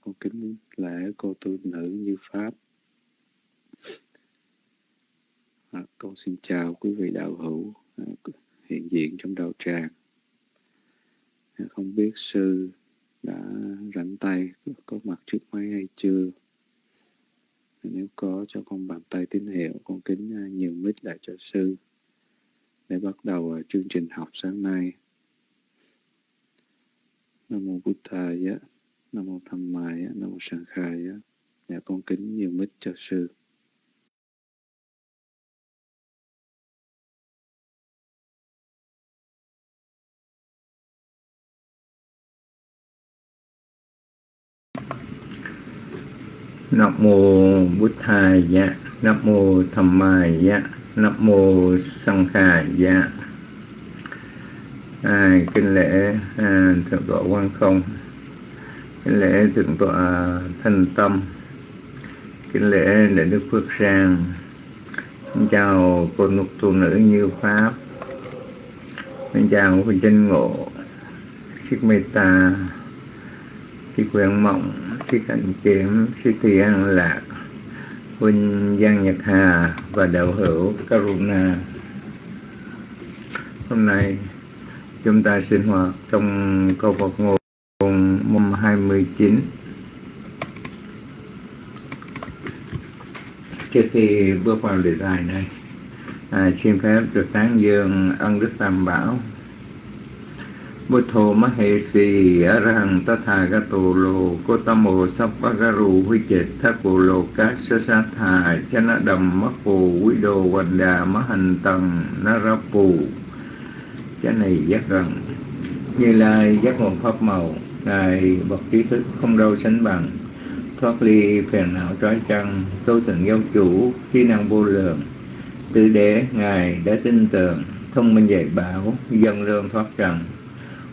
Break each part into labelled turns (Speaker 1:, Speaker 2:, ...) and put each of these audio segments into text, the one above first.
Speaker 1: con kính lễ cô tu nữ như pháp. À, con xin chào quý vị đạo hữu à, hiện diện trong đạo tràng. À, không biết sư đã rảnh tay có mặt trước máy hay chưa? À, nếu có cho con bàn tay tín hiệu con kính à, nhường mít lại cho sư để bắt đầu à, chương trình học sáng nay. Nam mô bụt thầy nam mô tham Mai nam mô sanh khai dạ con kính nhiều mít cho sư.
Speaker 2: Nam mô Bụt Thầy dạ, Nam mô Tham Mai dạ, Nam mô Sanh Khai dạ. À, kinh lễ à, thượng tọa quan không? Kính lễ thượng tọa thanh tâm. Kính lễ đại đức phước sang. Xin chào cô nục tu nữ như pháp. Xin chào quý chân ngộ sĩ mê ta, sức quyền mộng sức hạnh kiểm sức thi an lạc huynh giang nhật hà và đạo hữu karuna. Hôm nay chúng ta sinh hoạt trong câu Phật ngôn. 29 trước khi bước vào đề tài này à, xin phép được tán dương ân đức tam bảo. Bồ thô ma hệ si a rằng ta thà ga tổ lô cô tâm mô sắp ba ga rù huy chệt thác cổ lô cá sa sa thà cha na đầm mắc phù quý đồ hoành đà má hành tầng na ra phù cha này giác gần như lai giác ngộ pháp màu ngài bậc trí thức không đâu sánh bằng, thoát ly phiền não trói chăng, tu thần giáo chủ trí năng vô lượng. Từ đế, ngài đã tin tưởng, thông minh dạy bảo, dân lương thoát trần.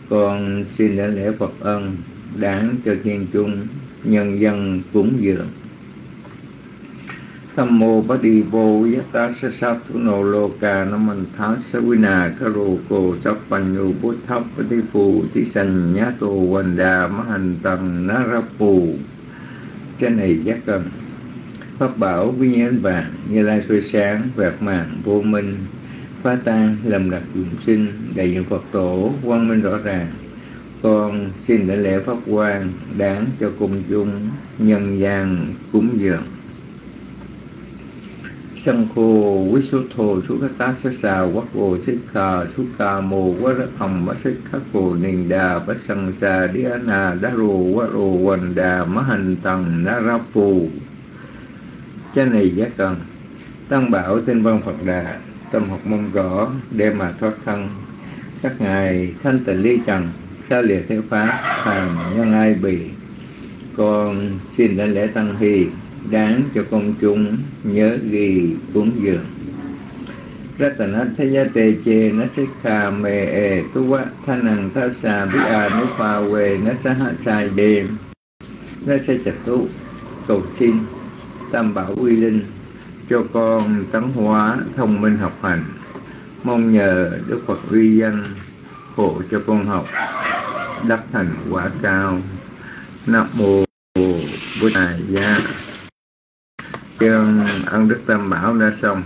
Speaker 2: Con xin đảnh lễ phật ân, đáng cho thiên chung, nhân dân cúng dường tham mô bát đi vô yata sa sa thu nô lô ca nam man tha sa vi na ca rô cô sa pan nhu bút tháp bát đi phù tí sanh nhá tu quần đà ma hành tầng na ra phù cái này giác cần pháp bảo vi nhân vàng như lai soi sáng vẹt màng vô minh phá tan lầm lạc dụng sinh đại diện phật tổ quang minh rõ ràng con xin đại lễ pháp quan đáng cho cùng chung nhân gian cúng dường sân khô quý số thô số các tá sa xà quắc vô xích khà số cà mô quá rất hồng bá xích khắc vô niên đà bá sân xà đi á nà đá rô quá rô quần đà má hành tầng ná ra phù cha này giác cần tăng bảo tên văn phật đà, tâm học mong rõ để mà thoát thân. Các ngài, thanh tịnh ly trần xa lìa thế pháp hàng nhân ai bị con xin đảnh lễ tăng hy đáng cho công chúng nhớ ghi cúng dường. Ratana Thaya Te Che Nasikha Me E Tu Wa Thanang, Thasa Bi A Nu Pha We Nasaha Sai Đêm Nasa Chặt Tu cầu xin, Tam Bảo Uy Linh, cho con tấn hóa thông minh học hành. Mong nhờ Đức Phật uy danh, hộ cho con học đắc thành quả cao. Nam mô bổn Gia ân um, đức tam bảo đã xong.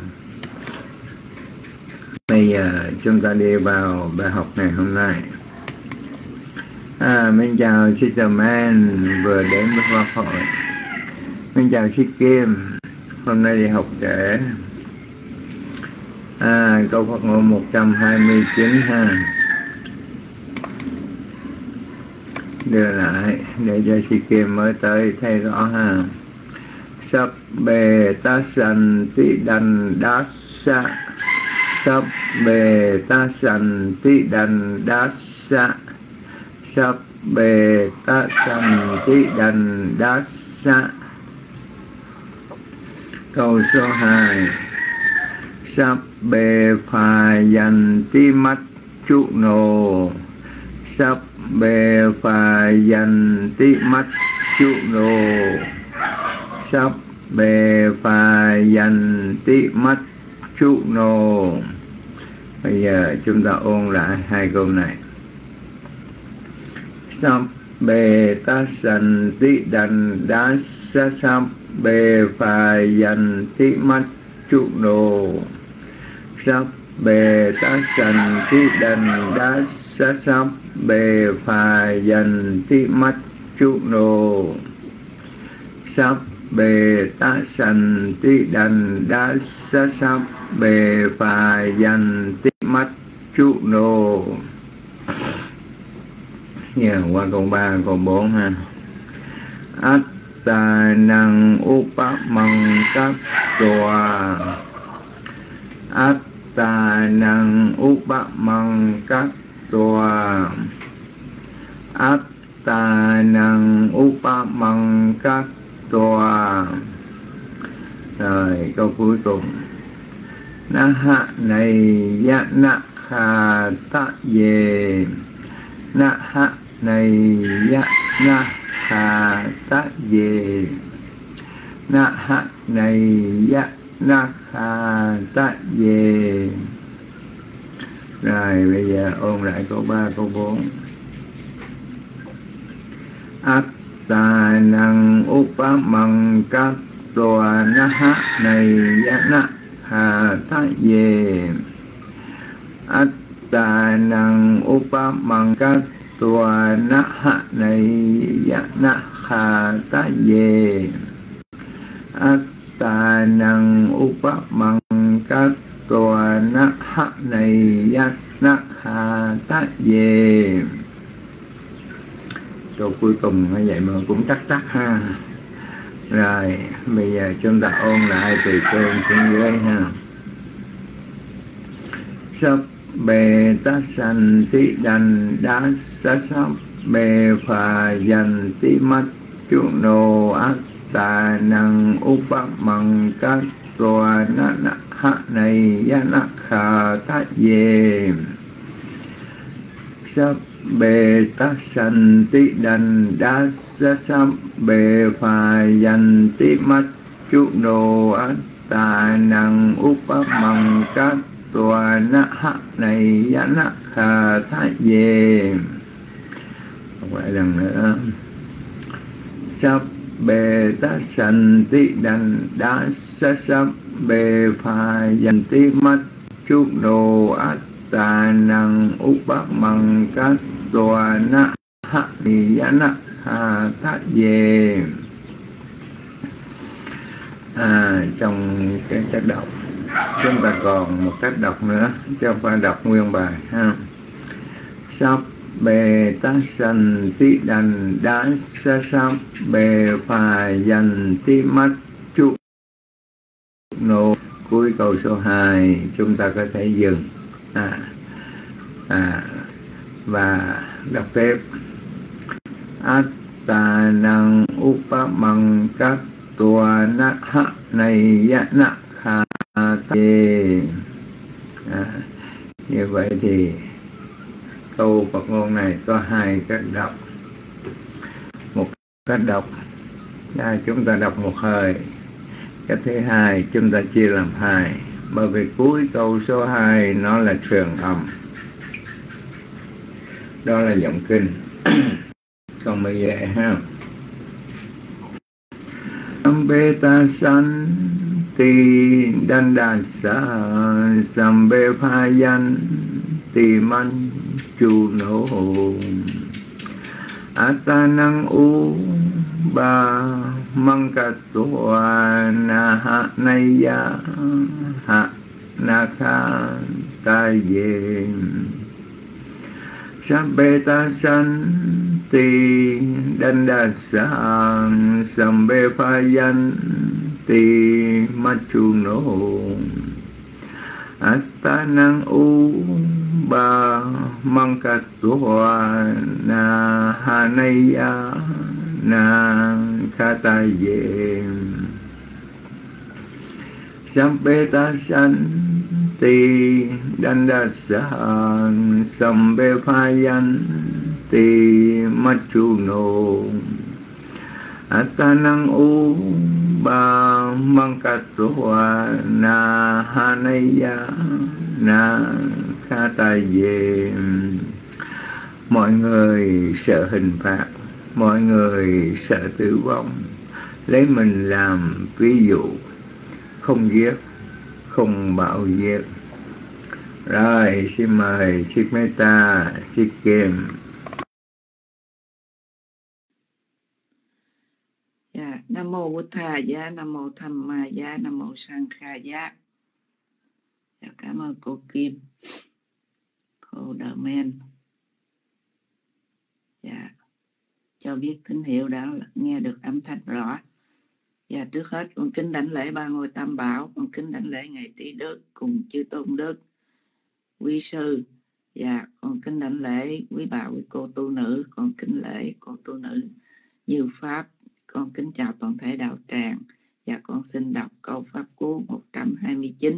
Speaker 2: Bây giờ chúng ta đi vào bài học ngày hôm nay. À, mình chào Sister Man vừa đến với Pháp hội. Mình chào sĩ Kim hôm nay đi học trễ. À, câu Phật ngôn 129 ha. Đưa lại để cho sĩ Kim mới tới thấy rõ ha sắp bề ta sanh tí đành đá sa sắp bề ta sanh tí đành đá sa sắp bề ta sanh tí đành đá sa câu số hai. Sắp bề phà dành tí mắt chú nồ sắp bề phà dành tí mắt chú nồ sắp bề phà dành tí mắt trụ nô. bây giờ chúng ta ôn lại hai câu này. Sắp bề ta sành tí đành đá sa sắp bề phài dành tí mắt trụ nô sắp bề ta sành tí đành đá sa sắp bề phài dành tí mắt trụ nô sắp bề ta sanh ti đành đa sa sắp bề phài dành ti mắt trụ nô. Yeah, qua câu 3, câu 4 ha. Atta năng upamang kattva Atta năng upamang kattva Atta năng upamang tòa Rồi, câu cuối cùng. Na hạ này ya na kha ta ye. Na hạ này ya na kha ta ye. Na hạ này ya na kha ta ye. Rồi, bây giờ ôn lại câu ba, câu bốn át tà năng măng các tòa na ha này ya na ha ta về át tà năng upa măng các tòa na ha này ya na ha ta về a ta năng upa măng các tòa na ha này ya na ha ta về câu cuối cùng như vậy mà cũng chắc chắc ha. Rồi, bây giờ chúng ta ôn lại từ trên xuống dưới ha. Sắp bề tát sanh tí đành đá sa sắp bề phà dành tí mắt chú nô ác tà năng upa măng các tòa na na hạ này ya na khả tát về. Sắp bề ta sanh tí đành đá sa sắp bề phà dành tí mắt chú đồ ác tà năng upa bằng các tòa na ha này ya na thái tha về lại lần nữa. Sắp bề ta sanh tí đành đá sa sắp bề phà dành tí mắt chút đồ át năng úc bát măng các tòa na ha ni ya na kha tha à, trong cái cách đọc chúng ta còn một cách đọc nữa cho không phải đọc nguyên bài ha. Sắp bề ta sanh tí đành đá sa sắp bề phà dành tí mắt chút nô cuối câu số 2 chúng ta có thể dừng à, à, và đọc tiếp. Atta năng upa măng các tòa na ha này ya na kha te à, như vậy thì câu Phật ngôn này có hai cách đọc. Một cách đọc là chúng ta đọc một hơi. Cách thứ hai chúng ta chia làm hai bởi vì cuối câu số 2 nó là truyền âm. Đó là giọng kinh. Còn bây giờ ha. Ambeta san ti dandasa sambe phayan ti man chu nô atanang u ba măng ca tòa na ha nay ya ha na kha ta ye Sabbeta santi dandasa sambe phayan ti machuno. Atanang u ba mangkatwa na hanaya na kataye Sabbeta santi dandasa sambe phayan ti machuno. Atanang u ba mangkatwa na hanaya na kataye Mọi người sợ hình phạt mọi người sợ tử vong. Lấy mình làm ví dụ. Không giết không bạo giết rồi xin mời Sik Meta Sik Kim
Speaker 3: dạ nam mô bổn thà giá nam mô tham ma giá nam mô sang kha giá. Dạ, cảm ơn cô kim cô đờ men. Dạ cho biết tín hiệu đã nghe được âm thanh rõ. Và trước hết, con kính đảnh lễ ba ngôi tam bảo, con kính đảnh lễ ngài trí đức cùng chư tôn đức, quý sư, và con kính đảnh lễ quý bà, quý cô tu nữ, con kính lễ cô tu nữ như pháp. Con kính chào toàn thể đạo tràng, và con xin đọc câu pháp cú 129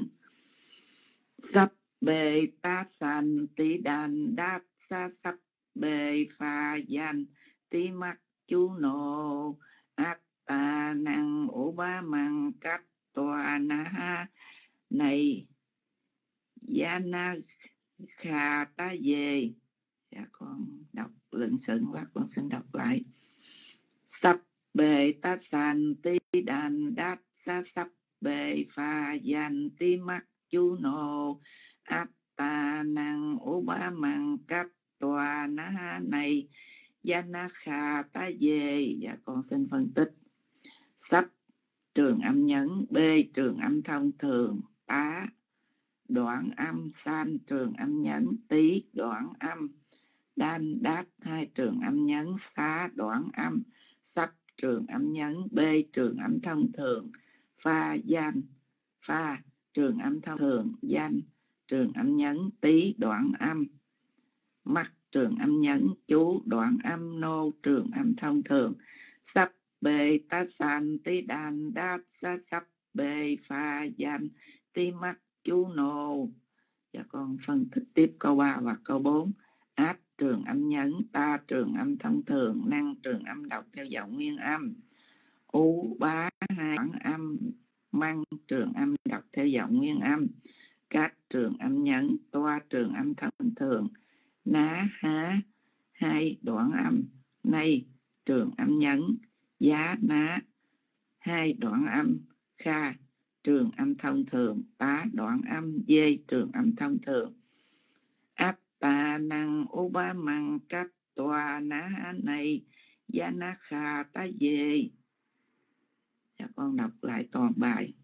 Speaker 3: sắp bề ta san tí đàn đáp sa sắp bề pha danh ti mắt chú nô ác tà năng ổ ba măng cách tòa na ha. Này, gia na kha ta về. Dạ con đọc lệnh sự quá, con xin đọc lại. Sắp bề ta san ti đàn đát sa, sắp bề pha dàn ti mắt chú nô ác tà năng ổ ba măng cách tòa na này gia na kha ta về. Dạ con xin phân tích. Sắp trường âm nhấn, b, trường âm thông thường, tá, đoạn âm, san, trường âm nhấn, tí, đoạn âm, đan đát hai trường âm nhấn, xá, đoạn âm, sắp, trường âm nhấn, b, trường âm thông thường, pha danh pha, trường âm thông thường danh trường âm nhấn, tí, đoạn âm. Mắt trường âm nhấn, chú đoạn âm nô trường âm thông thường. Sắp bề ta san tí đàn đát sa, sắp bề pha danh tí mắt chú nô. Và con phân tích tiếp câu 3 và câu 4 áp trường âm nhấn, ta trường âm thông thường, năng trường âm đọc theo giọng nguyên âm. U, bá, hai bản âm, măng trường âm đọc theo giọng nguyên âm. Các trường âm nhấn, toa trường âm thông thường ná há, hai đoạn âm, nay trường âm nhấn, giá ná, hai đoạn âm, kha, trường âm thông thường, tá đoạn âm, dê, trường âm thông thường. Áp tà năng u ba măng cách tòa ná này giá ná kha tá dê cho con đọc lại toàn bài.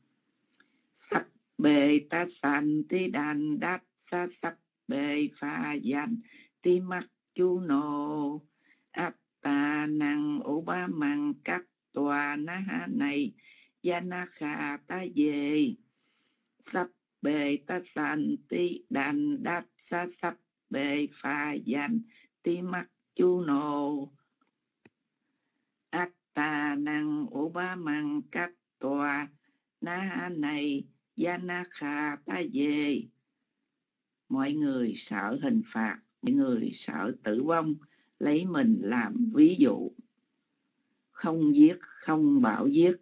Speaker 3: Sắp bề ta sanh tí đàn đát sa sắp bề pha danh ti mắt chú nô áp ta năng ủ ba măng cách tòa na này, gia na kha ta về sắp bề ta san ti đàn đát sa sắp bề pha danh ti mắt chú nô át ta năng ủ ba măng cách tòa na này, gia na kha ta về mọi người sợ hình phạt, mọi người sợ tử vong, lấy mình làm ví dụ. Không giết, không bảo giết,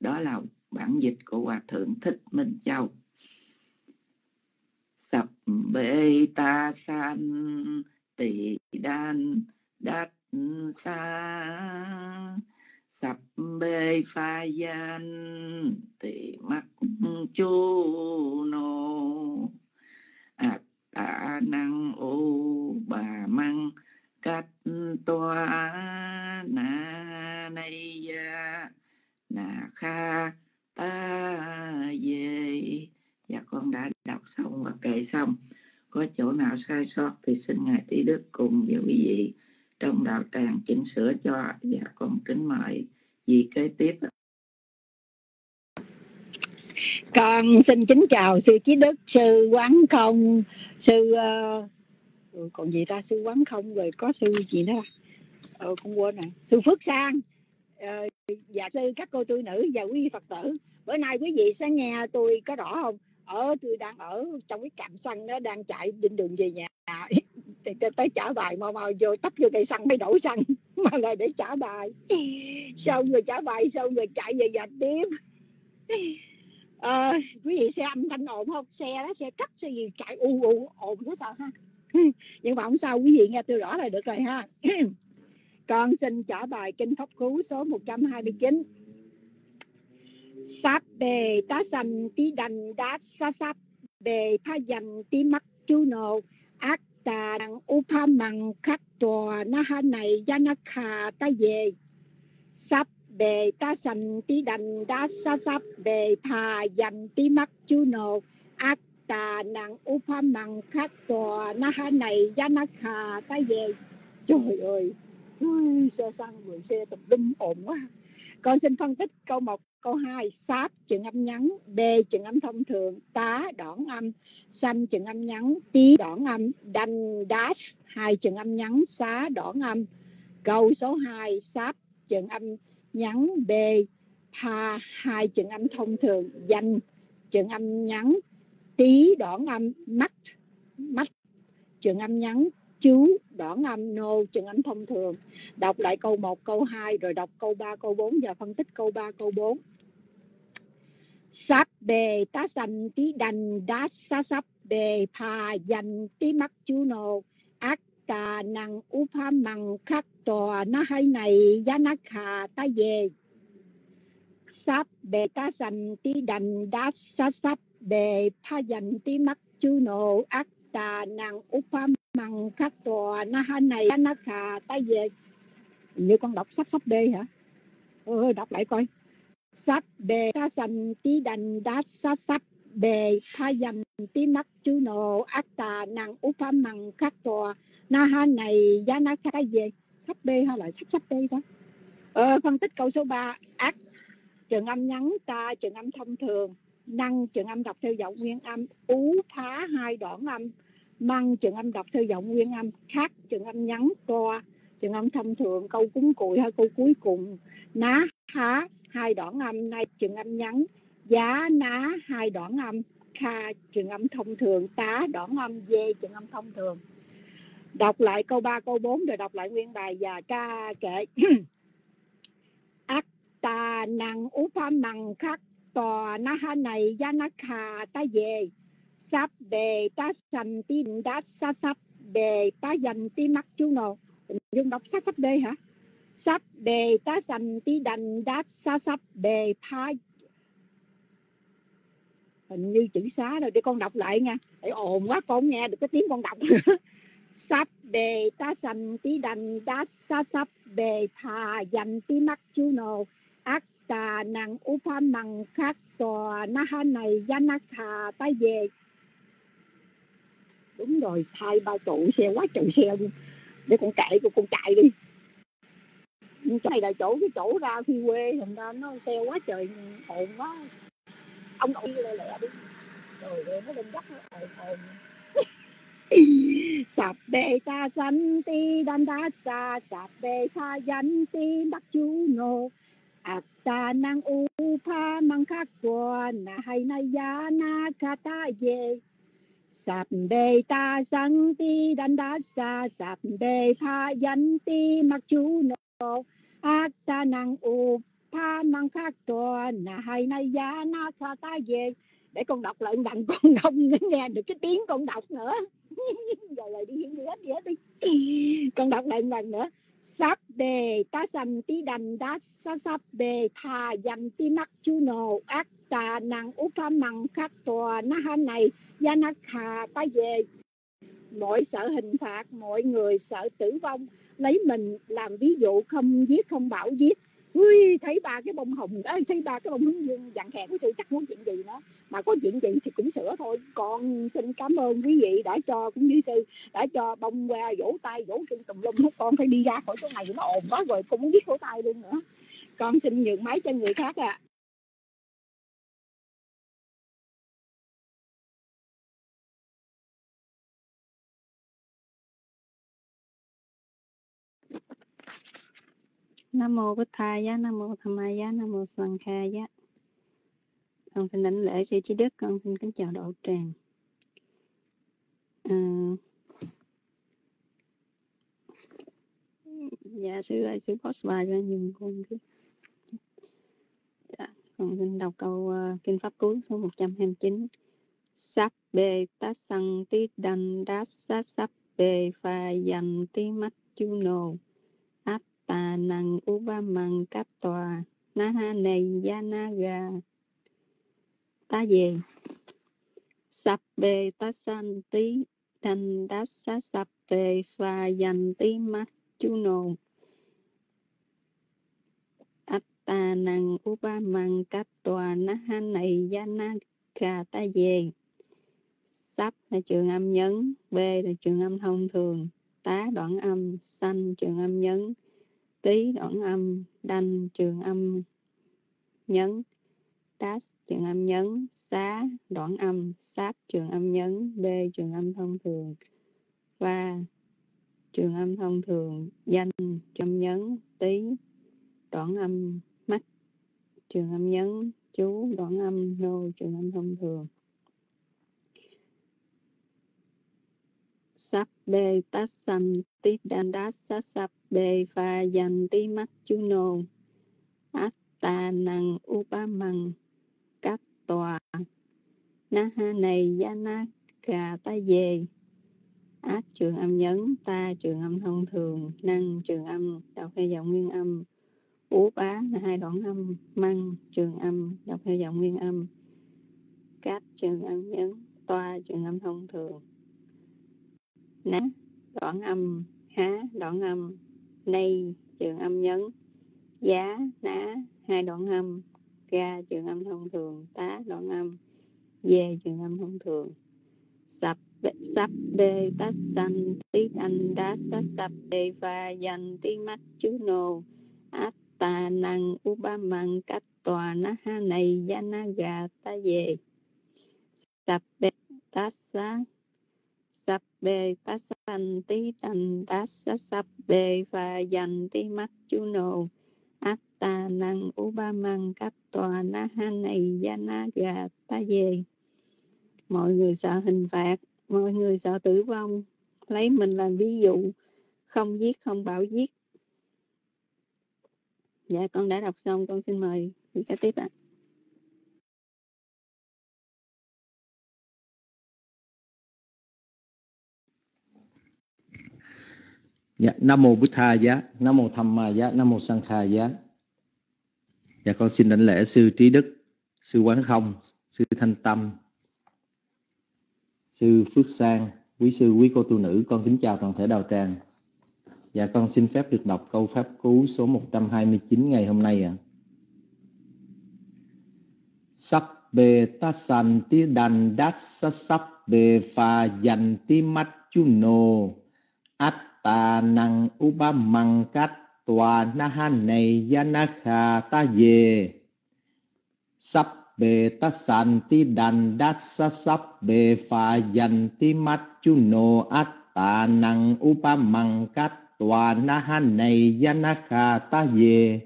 Speaker 3: đó là bản dịch của hòa thượng thích minh châu. Sập bê ta san, tỳ đan đát sa. Sập bê pha gian, tỳ mắt chu nô. À tạ năng ô bà măng cắt toa na nay ya. Na kha ta về và dạ, con đã đọc xong và kể xong. Có chỗ nào sai sót thì xin ngài trí đức cùng với quý vị trong đạo tràng chỉnh sửa cho. Và con kính mời vị kế tiếp
Speaker 4: con xin kính chào sư trí đức sư quán không sư uh, còn gì ta? Sư quán không rồi có sư gì nữa? Ờ, con quên rồi. Sư phước sang. Uh, và sư các cô tu nữ và quý vị phật tử bữa nay quý vị sẽ nghe tôi có rõ không? Ở tôi đang ở trong cái cạm xăng đó đang chạy trên đường về nhà. Thì tới trả bài mau mau vô tấp vô cây xăng mới đổ xăng mà lại để trả bài. Xong rồi trả bài xong rồi chạy về nhà tiếp à, quý vị xe âm thanh ồn không? Xe đó xe trắc xe gì? Chạy u u ồn nó sao ha? Nhưng mà không sao quý vị nghe tôi rõ là được rồi ha. Con xin trả bài kinh pháp cú số 129 sáp bề tá sanh tí đành đá sa sáp. Bề tha dành tí mắt chú nộ. Ác tà đằng upa mằng khắc tòa. Na ha này gia na khà ta về. Sắp bề ta sanh tí đành đá sa sắp bề thà dành tí mắt chú nộ ác tà nặng upa mặn khắc tòa na ha này gia na khà ta về trời ơi Ui, xe xăng người xe tập lum ổn quá. Con xin phân tích câu 1 câu 2 sáp chữ âm ngắn b chữ âm thông thường tá đoạn âm. Xanh chữ âm ngắn tí đoạn âm. Đanh dash hai chữ âm ngắn xá đoạn âm. Câu số 2 sáp chữ âm nhắn b pa hai chữ âm thông thường, danh chữ âm nhắn, tí đoạn âm mắt mắt, chữ âm nhắn, chú đoạn âm nô, chữ âm thông thường đọc lại câu 1 câu 2 rồi đọc câu 3 câu 4 và phân tích câu 3 câu 4 sắp bề tá sanh tí đành, đá sa sắp bề phà dành tí mắt chú nô no tà năng u pha khắc tòa na hay này giá na khà ta về sắp bề ta sanh tí đành đá sa sắp bề pha dành tí mắt chú nộ ác tà năng u pha khắc tòa na hay này giá na khà ta về như con đọc sắp sắp bê hả? Ừ, đọc lại coi. Sắp bề ta sanh tí đành đát sa sắp bề pha dành tí mắt chú nô ác tà năng ú phá mằng khắc tòa. Na ha này giá na cái gì? Sắp bê hay là sắp sắp bê đó ờ, phân tích câu số 3 ác trường âm ngắn ta trường âm thông thường. Năng trường âm đọc theo giọng nguyên âm. Ú phá hai đoạn âm. Măng trường âm đọc theo giọng nguyên âm. Khác trường âm ngắn toa trường âm thông thường câu cúng cùi hay câu cuối cùng. Ná há hai đoạn âm. Này trường âm ngắn giá ná hai đoạn âm kha trường âm thông thường tá đoạn âm dê trường âm thông thường. Đọc lại câu 3, câu 4 rồi đọc lại nguyên bài và ca kệ. Ác tà năng ú pha mằng khắc tòa na ha này ya na kha ta về sắp bề ta sành tin đã sa sắp bề ta dành ti mắt chú nồ. Dùng đọc sát sắp đây hả? Sắp bề ta sành ti đành đã sa sắp bề pha hình như chữ xá rồi, để con đọc lại nha. Để ồn quá, con nghe được cái tiếng con đọc. Sắp bề ta sành tí đành, đá xa sắp bề thà dành tí mắt chú nồ. Ác tà nàng u pha mằng khắc tòa na ha này gia na khà ta về. Đúng rồi, sai ba trụ xe quá trời xe luôn. Để con chạy con con chạy đi. Chỗ này là chỗ, cái chỗ ra khi quê, thành ra nó xe quá trời, ồn quá ông nội lẹ lẹ đi. Rồi ơi, nó lên dốc nó ồn ồn. Sạp bê ta sanh ti đan đa sa sạp bê tha danh ti bắc chú nô. Ạc ta năng u pha mang khắc quà na hay na ya na ka ta ye sạp bê ta sanh ti đan đa sa sạp bê tha danh ti mặc chú nô. Ác ta năng u tha năng khác tua na hay nay giá na tha ta về để con đọc lại đặng con không nghe được cái tiếng con đọc nữa. Giờ lại đi đi hết đi hết đi. Con đọc lại lần nữa. Sắp đề ta sanh tí đành đá sa sắp đề thà dành tí mắt chú nồ ác tà năng ú pha mằng khắc tòa na ha này gia na khà ta về mọi sợ hình phạt mọi người sợ tử vong, lấy mình làm ví dụ không giết không bảo giết. Ui, thấy ba cái bông hồng ấy, thấy ba cái bông hướng dương dặn hẹn của sự chắc muốn chuyện gì nữa. Mà có chuyện gì thì cũng sửa thôi. Con xin cảm ơn quý vị đã cho cũng như sư đã cho bông qua vỗ tay vỗ chân tùm lum hết. Con phải đi ra khỏi chỗ này nó ồn quá rồi con muốn biết vỗ tay luôn nữa. Con xin nhường máy cho người khác à
Speaker 5: Nam mô Bích Thai giá, Nam mô Tham Ma giá, Nam mô Sằng Kha giá. Con xin đảnh lễ sư trí đức, con xin kính chào độ tràng. À, dạ sư ơi, sư post bài cho dùng con cứ. Dạ, con xin đọc câu uh, kinh pháp cú số 129. Sắp bê tá sân tí đành đá sát sắp bê phà dành tí mắt chú nồ
Speaker 6: tà năng upamang cát tòa na ha này ya na ga ta về sập bề ta san tí thành đá sa sập bề và dành tí mắt chú nồn ta năng upamang cát tòa na ha này ya na ga ta về sắp là trường âm nhấn, b là trường âm thông thường. Tá đoạn âm xanh trường âm nhấn tí đoạn âm, đanh trường âm, nhấn đát trường âm nhấn, xá đoạn âm, sáp trường âm nhấn, b trường âm thông thường và trường âm thông thường, danh trường nhấn, tí đoạn âm, mắt trường âm nhấn, chú đoạn âm, nô trường âm thông thường. Sắp b tát sanh tít đan đát sát sắp đề pha dành ti mắt chú nô át tà năng upamang cát tòa na ha này gia na gà ta về át trường âm nhấn, ta trường âm thông thường, năng trường âm, đọc theo giọng nguyên âm. Ú bá là hai đoạn âm, măng, trường âm, đọc theo giọng nguyên âm. Cát trường âm nhấn toa trường âm thông thường. Ná, đoạn âm, há, đoạn âm nay trường âm nhấn. Giá, ná, hai đoạn âm. Ga, trường âm thông thường. Tá, đoạn âm. Về trường âm thông thường. Sập sắp, đê tát sanh, tí, anh, đá sát sắp đê và dành, tí, mắt chú nô át tà, năng upamang cách tòa na ha này yanaga ta về sập đê tát sát sắp bê tá sanh tí tành tá sát sắp bê và dành tí mắt chú nô át ta năng upamang cách tòa na ha này yanaga ta về mọi người sợ hình phạt, mọi người sợ tử vong. Lấy mình làm ví dụ, không giết, không bảo giết. Dạ con đã đọc xong, con xin mời vị kế tiếp ạ.
Speaker 7: Dạ, Nam mô Bụt Tha giá, Nam mô Tham Ma giá, Nam mô Sang Kha giá. Dạ con xin đảnh lễ sư Trí Đức, sư Quán Không, sư Thanh Tâm, sư Phước Sang, quý sư, quý cô tu nữ, con kính chào toàn thể đạo tràng. Dạ con xin phép được đọc câu pháp cú số 129 ngày hôm nay ạ. À. Sắp bề ta sanh tí đàn đát sắp bề phà dành tí mắt chú nô át ta năng u ba măng cát tòa na ha này ya na kha ta về sắp bề ta san ti đàn đát sa sắp bề phà dành ti mắt chú nô át ta năng u ba măng cát tòa na ha này ya na kha ta về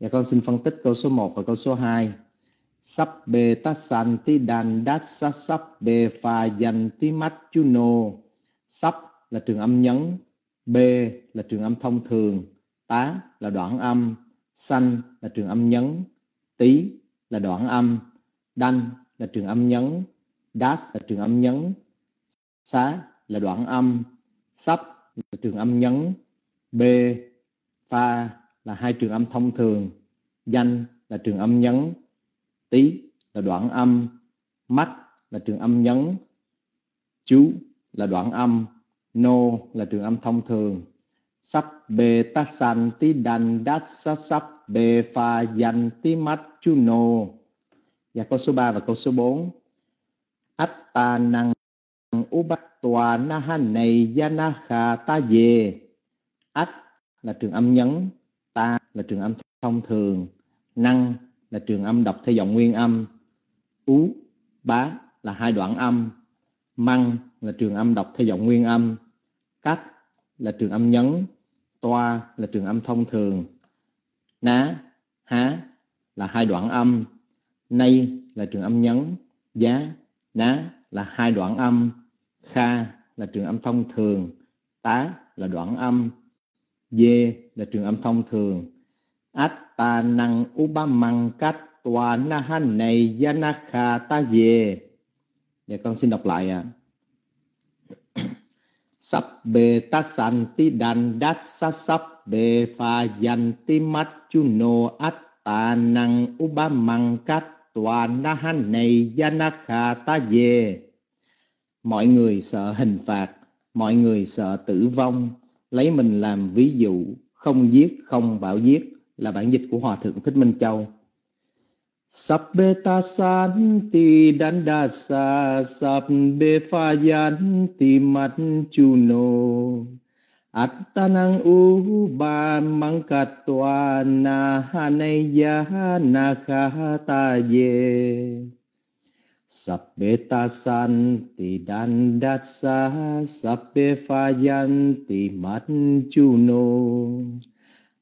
Speaker 7: dạ, Và con xin phân tích câu số 1 và câu số 2 Sắp bề ta san ti đàn đát sa sắp bề phà dành ti mắt chú nô Sắp là trường âm nhấn, B là trường âm thông thường, tá là đoạn âm, xanh là trường âm nhấn, tí là đoạn âm, đanh là trường âm nhấn, đát là trường âm nhấn, xá là đoạn âm, sắp là trường âm nhấn, B, pha là hai trường âm thông thường, danh là trường âm nhấn, tí là đoạn âm, mắt là trường âm nhấn, chú là đoạn âm, no là trường âm thông thường. Sắp bê ta san tí đàn đát sa sắp bê pha dành tí mắt chú no. và câu số 3 và câu số 4 át ta năng u bát tòa na ha này ya na kha ta về át là trường âm nhấn, ta là trường âm thông thường. Năng là trường âm đọc theo giọng nguyên âm. Ú, bá là hai đoạn âm măng là trường âm đọc theo giọng nguyên âm. Cách là trường âm nhấn. Toa là trường âm thông thường. Ná, há là hai đoạn âm. Nay là trường âm nhấn. Giá, ná là hai đoạn âm. Kha là trường âm thông thường. Tá là đoạn âm. Dê là trường âm thông thường. Át ta năng ba măng cách tòa na ha này yana kha ta về Dạ con xin đọc lại ạ. À. Sắp bề ta san ti đàn đát sa sắp bê pha mắt nô át tà năng u ba măng cát tòa na han này ta về mọi người sợ hình phạt, mọi người sợ tử vong lấy mình làm ví dụ, không giết, không bảo giết là bản dịch của hòa thượng thích minh châu Sabbeta santi dandasa sabbe fayanti manchuno Attanang uba mangkatwa na haneya nakataye Sabbeta santi dandasa sabbe fayanti manchuno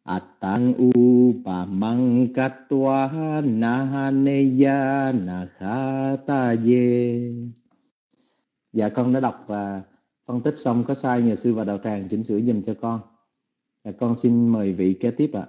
Speaker 7: Atang upamang katwa nahaneya nakhataye Dạ con đã đọc và phân tích xong có sai nhờ sư và đạo tràng chỉnh sửa dùm cho con. Dạ con xin mời vị kế tiếp ạ.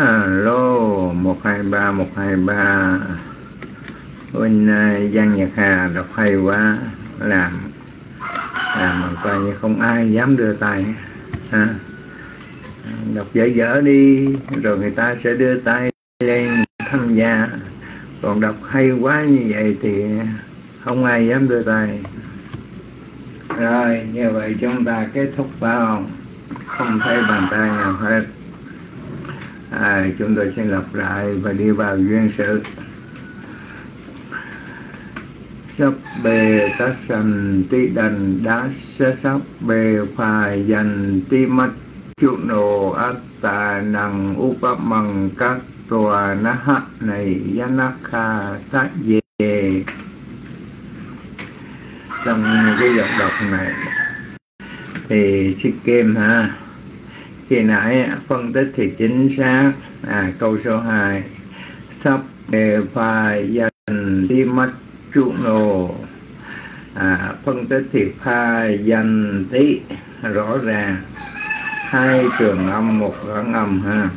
Speaker 2: Alo, một hai ba, một hai ba. Bên Giang Nhật Hà đọc hay quá, làm làm mà coi như không ai dám đưa tay, ha. Đọc dở dở đi, rồi người ta sẽ đưa tay lên tham gia. Còn đọc hay quá như vậy thì không ai dám đưa tay. Rồi, như vậy chúng ta kết thúc vào không thấy bàn tay nào hết à, chúng tôi sẽ lặp lại và đi vào duyên sự. Sắp bề tất sanh tí đành đá sẽ sắp bề phải dành tí mắt. Chú nô át tà năng upamăng các tòa na hạ này yanakha tác về trong cái giọng đọc này thì chiếc kem ha khi nãy phân tích thì chính xác. À, câu số 2 sắp đề phai dành đi mắt trụ nồ. À, phân tích thì phai dành tí. Rõ ràng. Hai trường âm một gắn âm ha.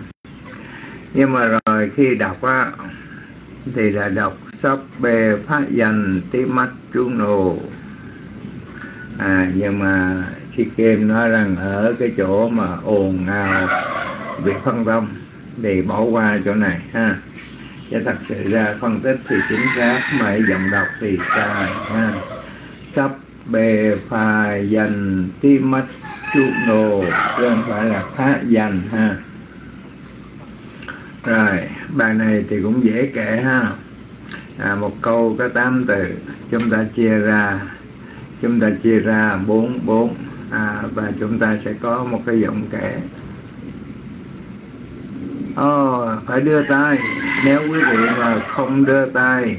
Speaker 2: Nhưng mà rồi khi đọc á thì là đọc sắp bề phát dành tí mắt chú nồ. À nhưng mà khi Kim nói rằng ở cái chỗ mà ồn ào việc phân tâm thì bỏ qua chỗ này ha. Chứ thật sự ra phân tích thì chính xác mà giọng đọc thì sai ha. Cấp bề phà dành ti mắt chu nồ chứ không phải là phá dành ha. Rồi bài này thì cũng dễ kể ha. À, một câu có tám từ chúng ta chia ra. Chúng ta chia ra bốn bốn à, và chúng ta sẽ có một cái giọng kể. Oh, phải đưa tay. Nếu quý vị mà không đưa tay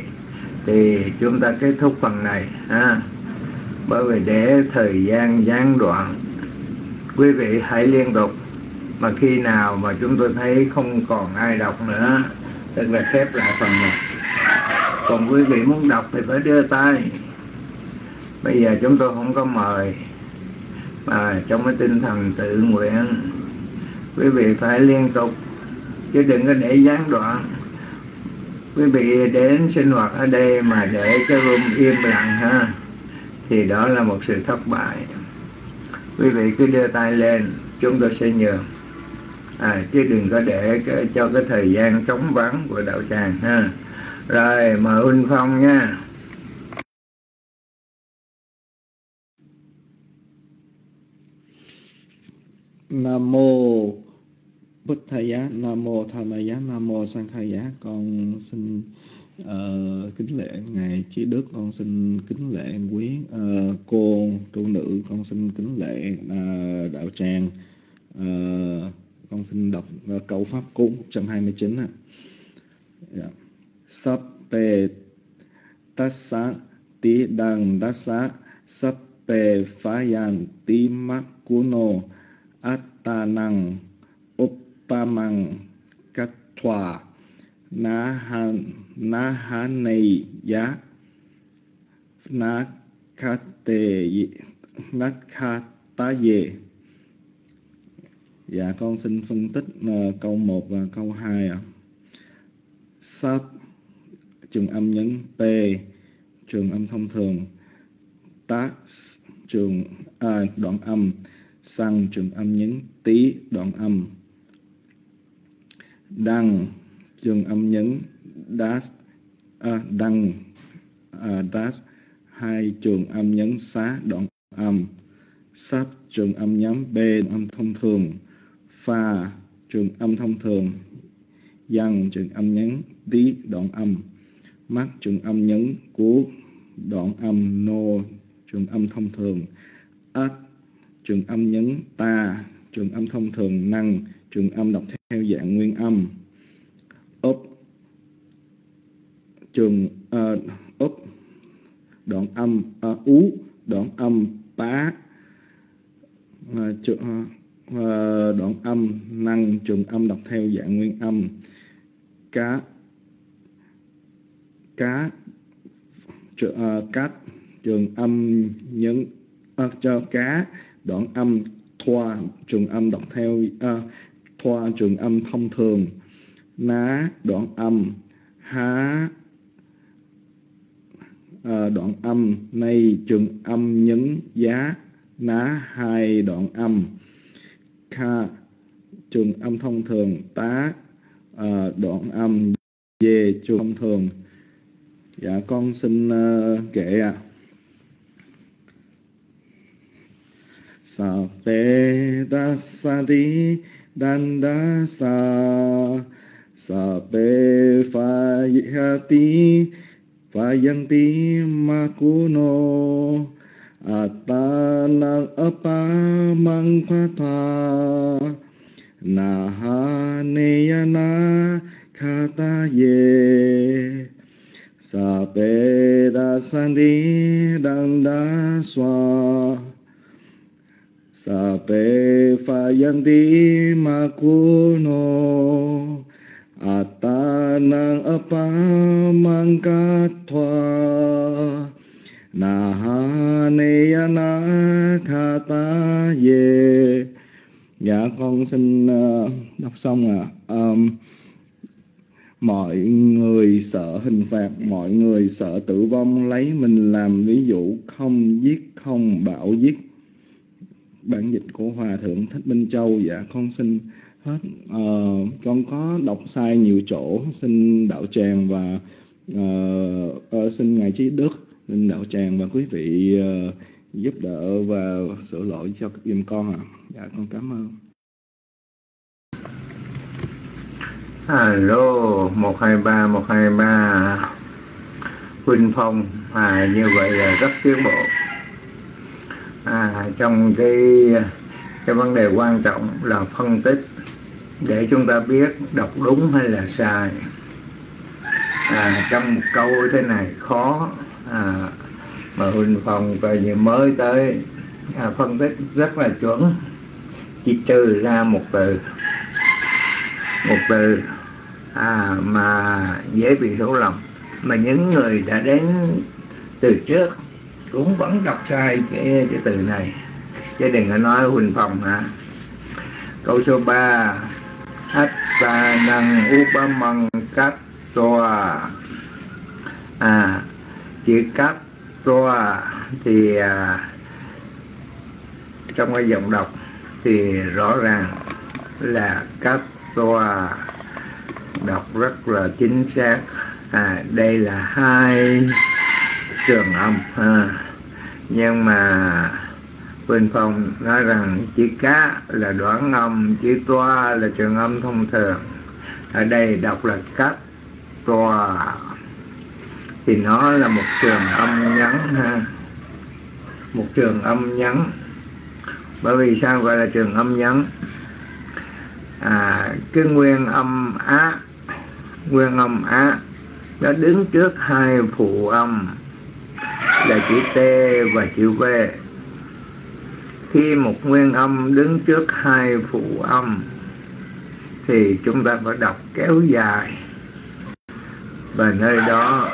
Speaker 2: thì chúng ta kết thúc phần này ha. Bởi vì để thời gian gián đoạn quý vị hãy liên tục. Mà khi nào mà chúng tôi thấy không còn ai đọc nữa tức là khép lại phần này. Còn quý vị muốn đọc thì phải đưa tay. Bây giờ chúng tôi không có mời mà trong cái tinh thần tự nguyện quý vị phải liên tục chứ đừng có để gián đoạn. Quý vị đến sinh hoạt ở đây mà để cái room im lặng ha thì đó là một sự thất bại. Quý vị cứ đưa tay lên chúng tôi sẽ nhường. À, chứ đừng có để cái, cho cái thời gian trống vắng của đạo tràng ha. Rồi mời huynh phong nha.
Speaker 8: Nam mô bút thầy giá nam mô tham giá nam mô sang khai giá con xin uh, kính lễ ngài chí đức. Con xin kính lễ quý uh, cô tu nữ. Con xin kính lễ uh, đạo tràng. Uh, con xin đọc uh, câu pháp cú 129 ạ. Yeah. sắp bề tassa tí đằng đassa sắp bề phá yan tí mắc cuno attanang uppamang katwa nahan nahanaya nakate nakataye Dạ con xin phân tích uh, câu 1 và câu 2 ạ. À. Trường âm nhấn P trường âm thông thường tá trường à, đoạn âm sang trường âm nhấn tí đoạn âm. Đăng trường âm nhấn das à, đăng à, das hai trường âm nhấn xá đoạn âm. Sắp trường âm nhấn b âm thông thường. Pha trường âm thông thường. Dăng trường âm nhấn tí đoạn âm. Mắt trường âm nhấn cú đoạn âm nô trường âm thông thường. Ất trường âm nhấn ta trường âm thông thường năng trường âm đọc theo dạng nguyên âm. Úp trường ờ, uh, úp đoạn âm uh, ú đoạn âm bá uh, ờ, trường, uh, đoạn âm năng trường âm đọc theo dạng nguyên âm. Cá cá trường, uh, cát trường âm nhấn uh, cho cá đoạn âm thoa trường âm đọc theo à, thoa trường âm thông thường. Ná đoạn âm. Há à, đoạn âm. Nay trường âm nhấn giá. Ná hai đoạn âm. Kha trường âm thông thường. Tá à, đoạn âm. Về trường thông thường. Dạ con xin uh, kể ạ. à. Sa pe da sa di dan da sa. Sa pe pha ya ti Sape dasadi dandasa Sape fayati fayanti makuno Atanang apa na Nahaneyana kata ye. Sa pe da sa di Sape dasandi dandaswa Sape fayanti makuno Atanang apamangkatwa mangkatwa Nahaneyana ye Dạ con xin uh, đọc xong ạ à. um, mọi người sợ hình phạt mọi người sợ tử vong lấy mình làm ví dụ không giết không bạo giết bản dịch của hòa thượng thích minh châu. Dạ con xin hết. Uh, con có đọc sai nhiều chỗ. Xin đạo tràng và uh, uh, xin ngài trí đức xin đạo tràng và quý vị uh, giúp đỡ và sửa lỗi cho giùm con ạ. À. dạ con cảm ơn.
Speaker 2: Alo một hai ba một hai ba. Huynh Phong à như vậy là rất tiến bộ à, trong cái cái vấn đề quan trọng là phân tích để chúng ta biết đọc đúng hay là sai. À, trong một câu thế này khó à, mà Huỳnh Phong coi như mới tới à, phân tích rất là chuẩn. Chỉ trừ ra một từ một từ à, mà dễ bị hiểu lầm. Mà những người đã đến từ trước cũng vẫn đọc sai cái, cái từ này. Chứ đừng có nói huỳnh phòng hả? Câu số 3 Atta năng upamang cát toa. À chữ cát toa thì à, trong cái giọng đọc thì rõ ràng là cát toa. Đọc rất là chính xác. À đây là hai trường âm ha nhưng mà Bình Phong nói rằng chữ cá là đoạn âm, chữ toa là trường âm thông thường. Ở đây đọc là cắt toa thì nó là một trường âm nhấn ha. Một trường âm nhấn. Bởi vì sao gọi là trường âm nhấn? À, cái nguyên âm á, nguyên âm á nó đứng trước hai phụ âm là chữ T và chữ V. Khi một nguyên âm đứng trước hai phụ âm thì chúng ta phải đọc kéo dài. Và nơi đó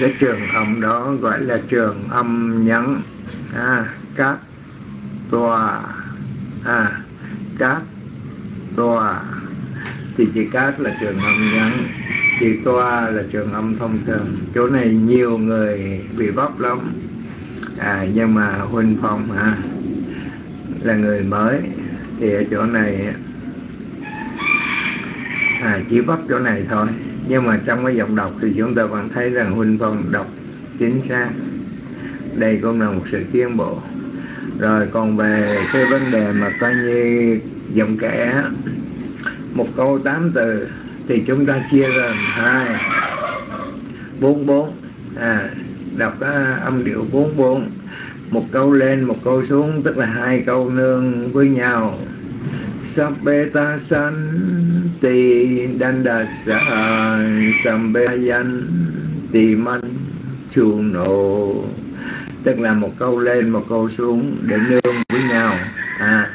Speaker 2: cái trường âm đó gọi là trường âm nhấn. À, các tòa à, các tòa. Thì chỉ các là trường âm nhấn chỉ toa là trường âm thông thường. Chỗ này nhiều người bị bóc lắm. À nhưng mà huynh phong à là người mới. Thì ở chỗ này à, chỉ bóc chỗ này thôi. Nhưng mà trong cái giọng đọc thì chúng ta vẫn thấy rằng huynh phong đọc chính xác. Đây cũng là một sự tiến bộ. Rồi còn về cái vấn đề mà coi như giọng kẻ một câu tám từ thì chúng ta chia ra hai. Bốn bốn. À đọc cái âm điệu bốn bốn. Một câu lên, một câu xuống, tức là hai câu nương với nhau. Sabbeta san tì đanda sa sambayan man tức là một câu lên, một câu xuống để nương với nhau. À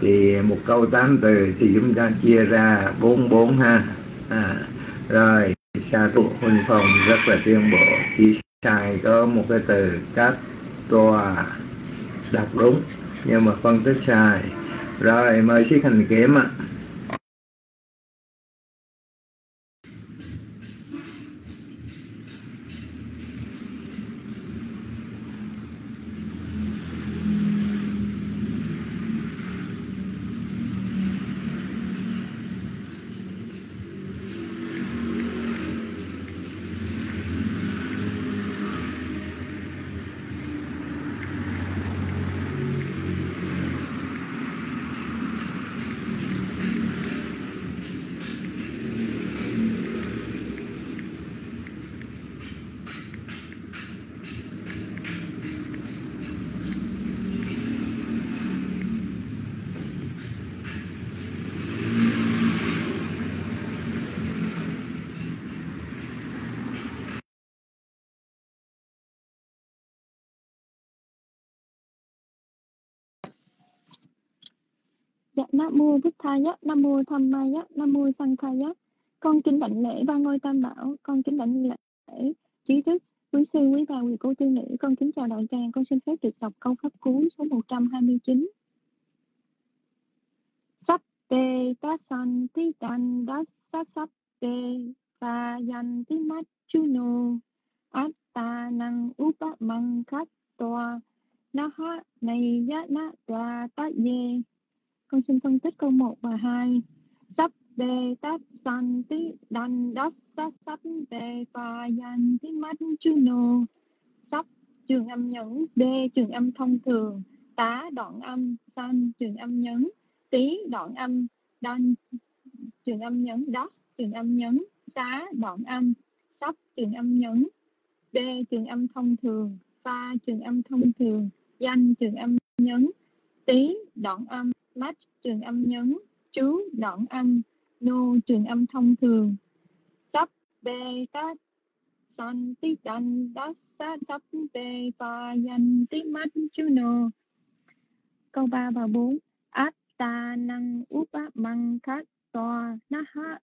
Speaker 2: thì một câu tám từ thì chúng ta chia ra bốn bốn ha. À, rồi sa tu huynh phong rất là tiến bộ. Chỉ xài có một cái từ cắt tòa đọc đúng nhưng mà phân tích sai. Rồi mời sĩ hành kiểm ạ.
Speaker 5: à. Nam mô Bích Thaya, Nam mô Tham Maya, Nam mô Sang Khaya. Con kính đảnh lễ ba ngôi tam bảo, con kính đảnh lễ trí thức, quý sư, quý bà, quý cô tư nữ, con kính chào đạo tràng, con xin phép được đọc câu pháp cú số 129. Sắp tê ta san tí tan đá sa sắp tê và yan tí mát chu nô át ta năng upa măng khát toa na ha này ya na ta ta ye con xin phân tích câu 1 và 2. Sắp bê tát san tí đan đát sát sắp bê và yan tí mắt chư nô. Sắp trường âm nhấn, bê trường âm thông thường, tá đoạn âm, san trường âm nhấn, tí đoạn âm, đan trường âm nhấn, đát trường âm nhấn, xá đoạn âm, sắp trường âm nhấn, bê trường âm thông thường, pha trường âm thông thường, danh trường âm nhấn, tí đoạn âm mắt trường âm nhấn chú đoạn âm, nô trường âm thông thường, sắp bê tát son tí đan đát sát sắp bê pha danh tí mắt chú nô. Câu 3 và 4 át ta năng úp áp măng khát toa na ha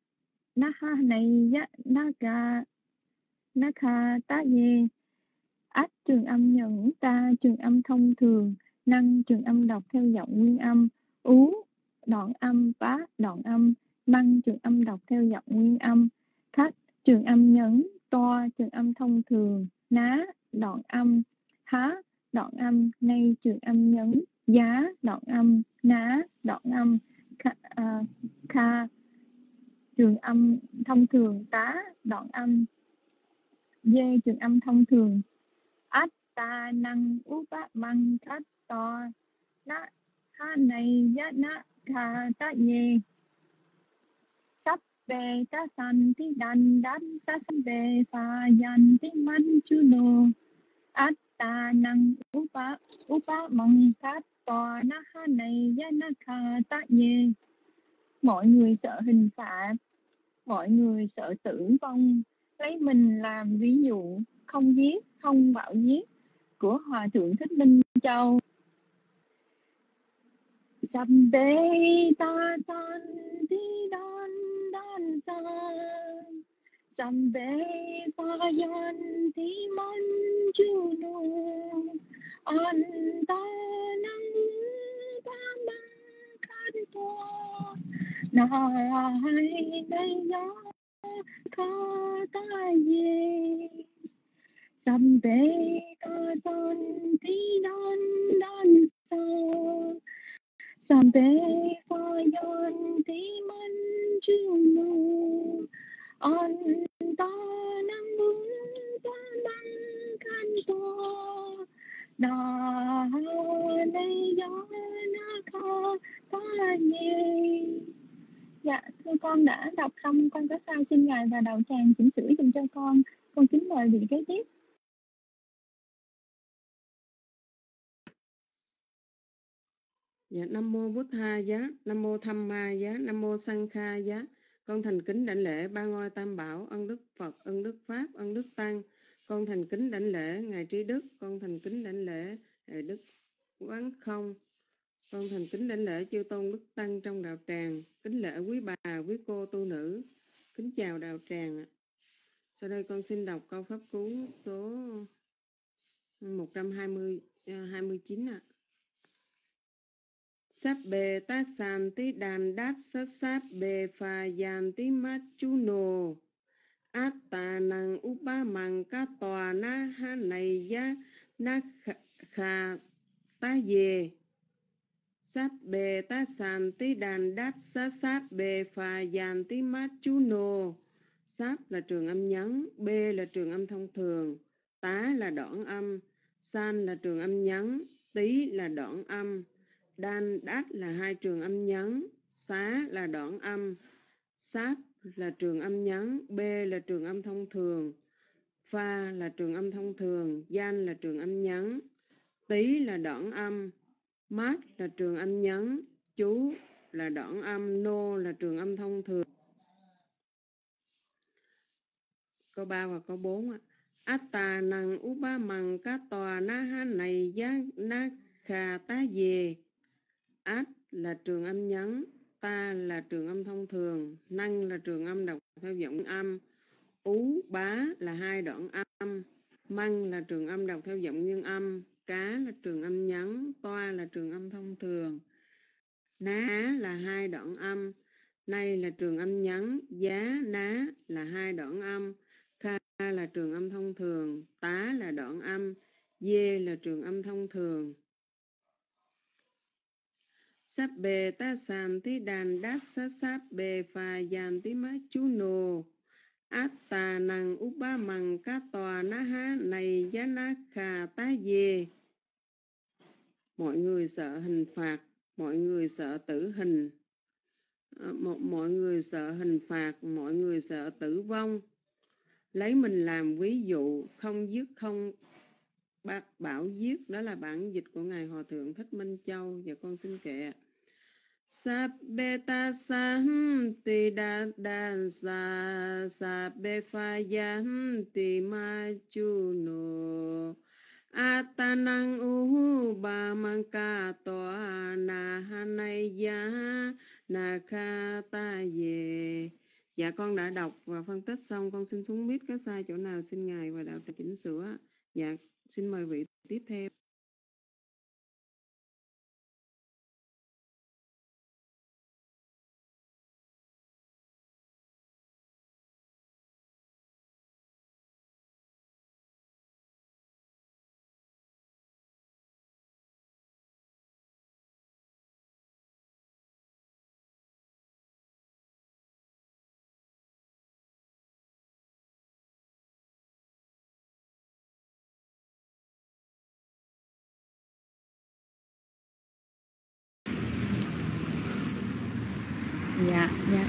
Speaker 5: na ha này ya na ga na kha ta ye át trường âm nhẫn ta trường âm thông thường, năng trường âm đọc theo giọng nguyên âm ú đoạn âm bá đoạn âm măng trường âm đọc theo giọng nguyên âm. Khách trường âm nhấn to trường âm thông thường. Ná đoạn âm. Há đoạn âm. Nay trường âm nhấn. Giá đoạn âm. Ná đoạn âm. Kha, uh, kha trường âm thông thường. Tá đoạn âm. Dê trường âm thông thường. Át ta năng ú bát măng sát to. Ná ha này yết na kha ta dê sắp về ta san ti đan đan sa san về pha yan ti man chu nô át ta năng upa upa mong bá măng to na ha này yết na kha ta dê mọi người sợ hình phạt, mọi người sợ tử vong. Lấy mình làm ví dụ, không giết, không bạo giết của hòa thượng thích minh châu. Sabbe ta san di dan dan sa Sabbe pha yan ti man chu nu an ta nang ba man kan to na hai nay ya ka ta ye Sabbe ta san ti dan dan sa Sabbe pha ti man chu an ta nang ba man kan to na nay ya na ka ta ye Dạ, thưa con đã đọc xong, con có sai xin Ngài và đạo tràng chỉnh sửa dùm cho con. Con kính mời vị kế tiếp.
Speaker 9: Dạ, Nam mô Bút Tha giá, Nam mô Tham Ma giá, Nam mô Sang Kha giá. Con thành kính đảnh lễ ba ngôi tam bảo, ân đức Phật, ân đức Pháp, ân đức Tăng. Con thành kính đảnh lễ Ngài Trí Đức, con thành kính đảnh lễ Đức Quán Không. Con thành kính đảnh lễ chư tôn đức tăng trong đạo tràng, kính lễ quý bà, quý cô tu nữ, kính chào đạo tràng. Sau đây con xin đọc câu pháp cú số 120 à, 29 ạ. Sắp bề ta sàn tí đàn đát sát sát bề phà giàn tí mát chú nồ. Át tà năng ú ba mằng ca tòa na ha này giá na khà, khà về. sáp bề ta sàn tí đàn đát sát sát bề phà giàn tí mát chú nồ. Sáp là trường âm nhấn, B là trường âm thông thường, tá là đoạn âm, san là trường âm nhấn, tí là đoạn âm, đan đát là hai trường âm nhấn, xá là đoạn âm, sáp là trường âm nhấn, B là trường âm thông thường, pha là trường âm thông thường, gian là trường âm nhấn, tí là đoạn âm, mát là trường âm nhấn, chú là đoạn âm, nô là trường âm thông thường. câu 3 và câu 4 ạ. Atta năng ú ba mằng cá tòa na ha này giá na khà tá về. Át là trường âm nhấn, ta là trường âm thông thường, năng là trường âm đọc theo giọng âm, ú bá là hai đoạn âm, măng là trường âm đọc theo giọng nguyên âm, cá là trường âm nhấn, toa là trường âm thông thường, ná là hai đoạn âm, nay là trường âm nhấn, giá ná là hai đoạn âm, kha là trường âm thông thường, tá là đoạn âm, dê là trường âm thông thường sáp bề ta sàn tí đàn đát sát sáp bề phà dàn tí má chú nồ. Át tà năng ú ba mằng ca tòa na ha này giá na khà tá về Mọi người sợ hình phạt, mọi người sợ tử hình. Ờ, mọi người sợ hình phạt, mọi người sợ tử vong. Lấy mình làm ví dụ, không giết không bác bảo giết, đó là bản dịch của Ngài Hòa Thượng Thích Minh Châu và con xin kệ. Sabbeta santi da da sa sabbe fayanti majuno atanang uhu ba mangka toa na hanaya na kata ye Dạ con đã đọc và phân tích xong con xin xuống biết có sai chỗ nào, xin ngài và đạo chỉnh sửa. Dạ xin mời vị tiếp theo.
Speaker 10: dạ dạ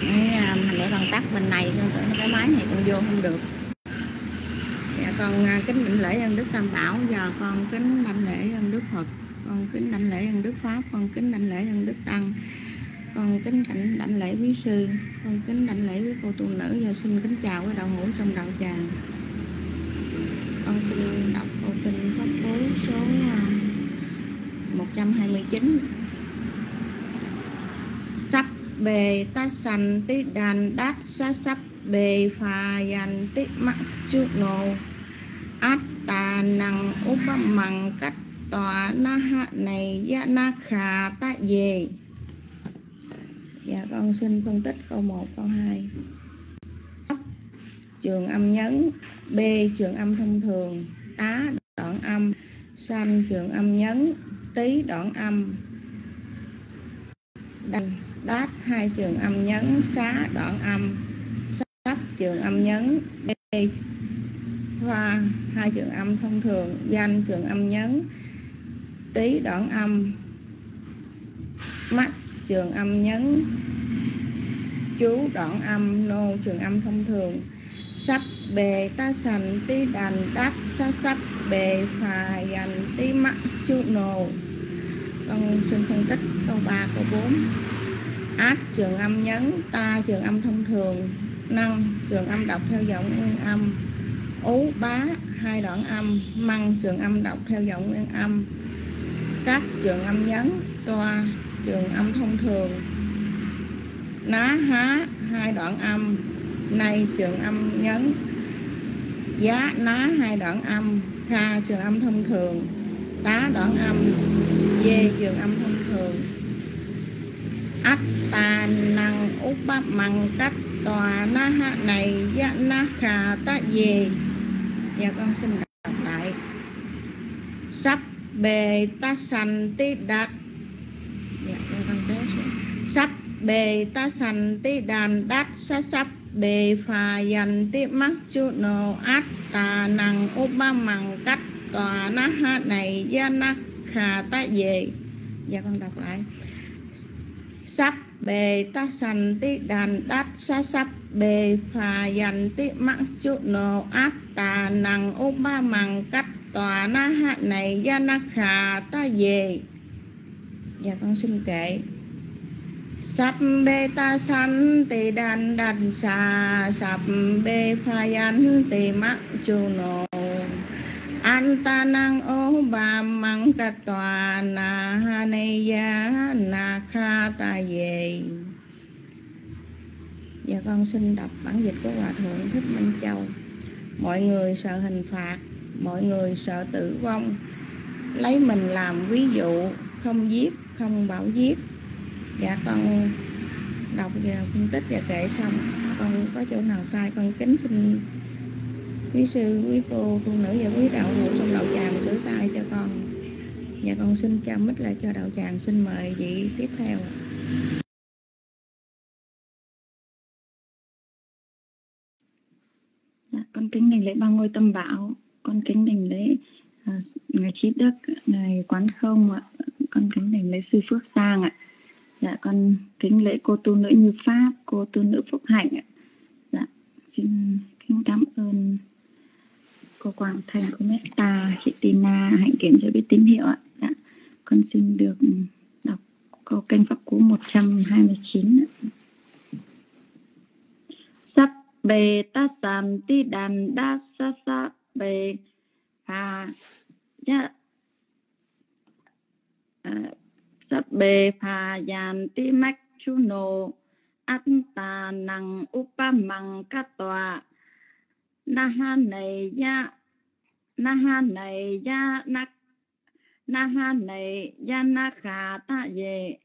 Speaker 10: cái à, hồi nãy con tắt bên này con tưởng cái máy này con vô không được dạ con à, kính đảnh lễ ơn đức tam bảo. Giờ con kính đảnh lễ ơn đức phật con kính đảnh lễ ơn đức pháp con kính đảnh lễ ơn đức tăng con kính đảnh đảnh lễ quý sư con kính đảnh lễ quý cô tu nữ. Và xin kính chào quý đạo hữu trong đạo tràng. Con xin đọc câu kinh pháp cú số à, 129 sắp bề ta sanh tí đàn đát sa sắp bề phà dành tí mắt chút nồ át tà năng úp mằng cách tòa na hạ này ya na khà ta về dạ con xin phân tích câu 1 câu 2 trường âm nhấn, b, trường âm thông thường tá đoạn âm. Sanh trường âm nhấn tí đoạn âm. Đành đáp, hai trường âm nhấn, xá, đoạn âm. Sắp trường âm nhấn, b thoa hai trường âm thông thường danh trường âm nhấn tí đoạn âm mắt trường âm nhấn chú đoạn âm nô trường âm thông thường. Sắp bề ta sành tí đàn đát sa sắp bề phà dành tí mắt chú nô. Con xin phân tích câu 3, câu 4 át trường âm nhấn ta trường âm thông thường năng trường âm đọc theo giọng nguyên âm ú, bá, hai đoạn âm, măng, trường âm đọc theo giọng nguyên âm. Các, trường âm nhấn. Toa, trường âm thông thường. Ná, há, hai đoạn âm. Nay, trường âm nhấn. Giá, ná, hai đoạn âm. Kha, trường âm thông thường. Tá, đoạn âm. Dê, trường âm thông thường. Ách tà năng, út bắp măng cách tòa ná, há, này, giá, ná, kha ta dê dạ con xin đọc lại. Sắp bề ta sanh tí đạt dạ con tế sắp bề ta sanh tí đàn đát, sa sắp bề phà dành tí mắc chú nô át, tà năng út ba măng cách, tòa na ha này gia na khà ta về dạ con đọc lại. Sắp bề ta sanh tí đàn đát sa sắp, bề phà dành tí mắc chú nô át tà năng ô ba mằng cách tòa na hạ này gia na khà ta về dạ con xin kệ sắp bê ta sanh tỳ đàn đàn xà sắp bê phà dành tỳ mắc chu nô an ta năng ô ba măng ca tòa na ha này ya na kha ta về dạ con xin đọc bản dịch của hòa thượng thích minh châu. Mọi người sợ hình phạt, mọi người sợ tử vong. Lấy mình làm ví dụ, không giết, không bảo giết. Dạ con đọc và phân tích và kể xong. Con có chỗ nào sai, con kính xin quý sư quý cô tu nữ và quý đạo hữu trong đạo tràng sửa sai cho con. Dạ con xin chào mít lại cho đạo tràng xin mời vị tiếp theo. Dạ, con kính đảnh lễ ba ngôi tâm bảo. Con kính đảnh lễ à, ngài trí đức ngài quán không ạ. Con kính đảnh lễ sư phước sang ạ. Dạ con kính lễ cô tu nữ như pháp cô tu nữ phúc hạnh ạ. Dạ xin kính cảm ơn cô Quảng Thành, cô Meta, chị Tina hạnh kiểm cho biết tín hiệu ạ. Đã. Con xin được đọc câu kênh Pháp Cú 129 Sắp bề ta sàm ti đàn đa sa sa bề phà dạ à, sắp bề phà dàn ti mách chú nô ăn tà năng upa măng cát tòa na ha này ya na ha này ya na na ha này ya na ta ye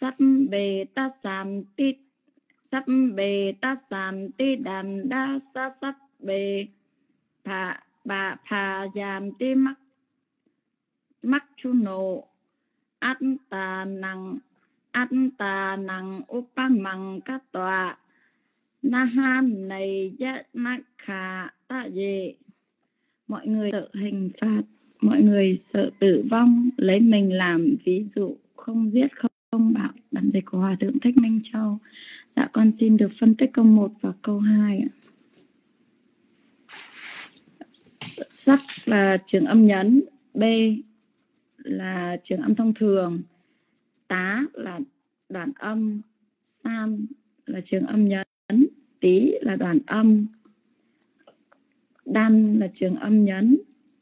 Speaker 10: sắp bề ta sàn tít sắp bề ta sàn ti đàn đa sa sắp bề phà bà phà giảm ti mắc mắc chu nộ an tà năng an tà năng upamang các tòa na Han này ya na khả ta ye mọi người sợ hình phạt, mọi người sợ tử vong. Lấy mình làm ví dụ, không giết, không
Speaker 11: không bảo đàn dịch của hòa thượng thích minh châu dạ con xin được phân tích câu 1 và câu 2 ạ. Sắc là trường âm nhấn, b là trường âm thông thường, tá là đoạn âm, san là trường âm nhấn tí là đoạn âm. Đan là trường âm nhấn.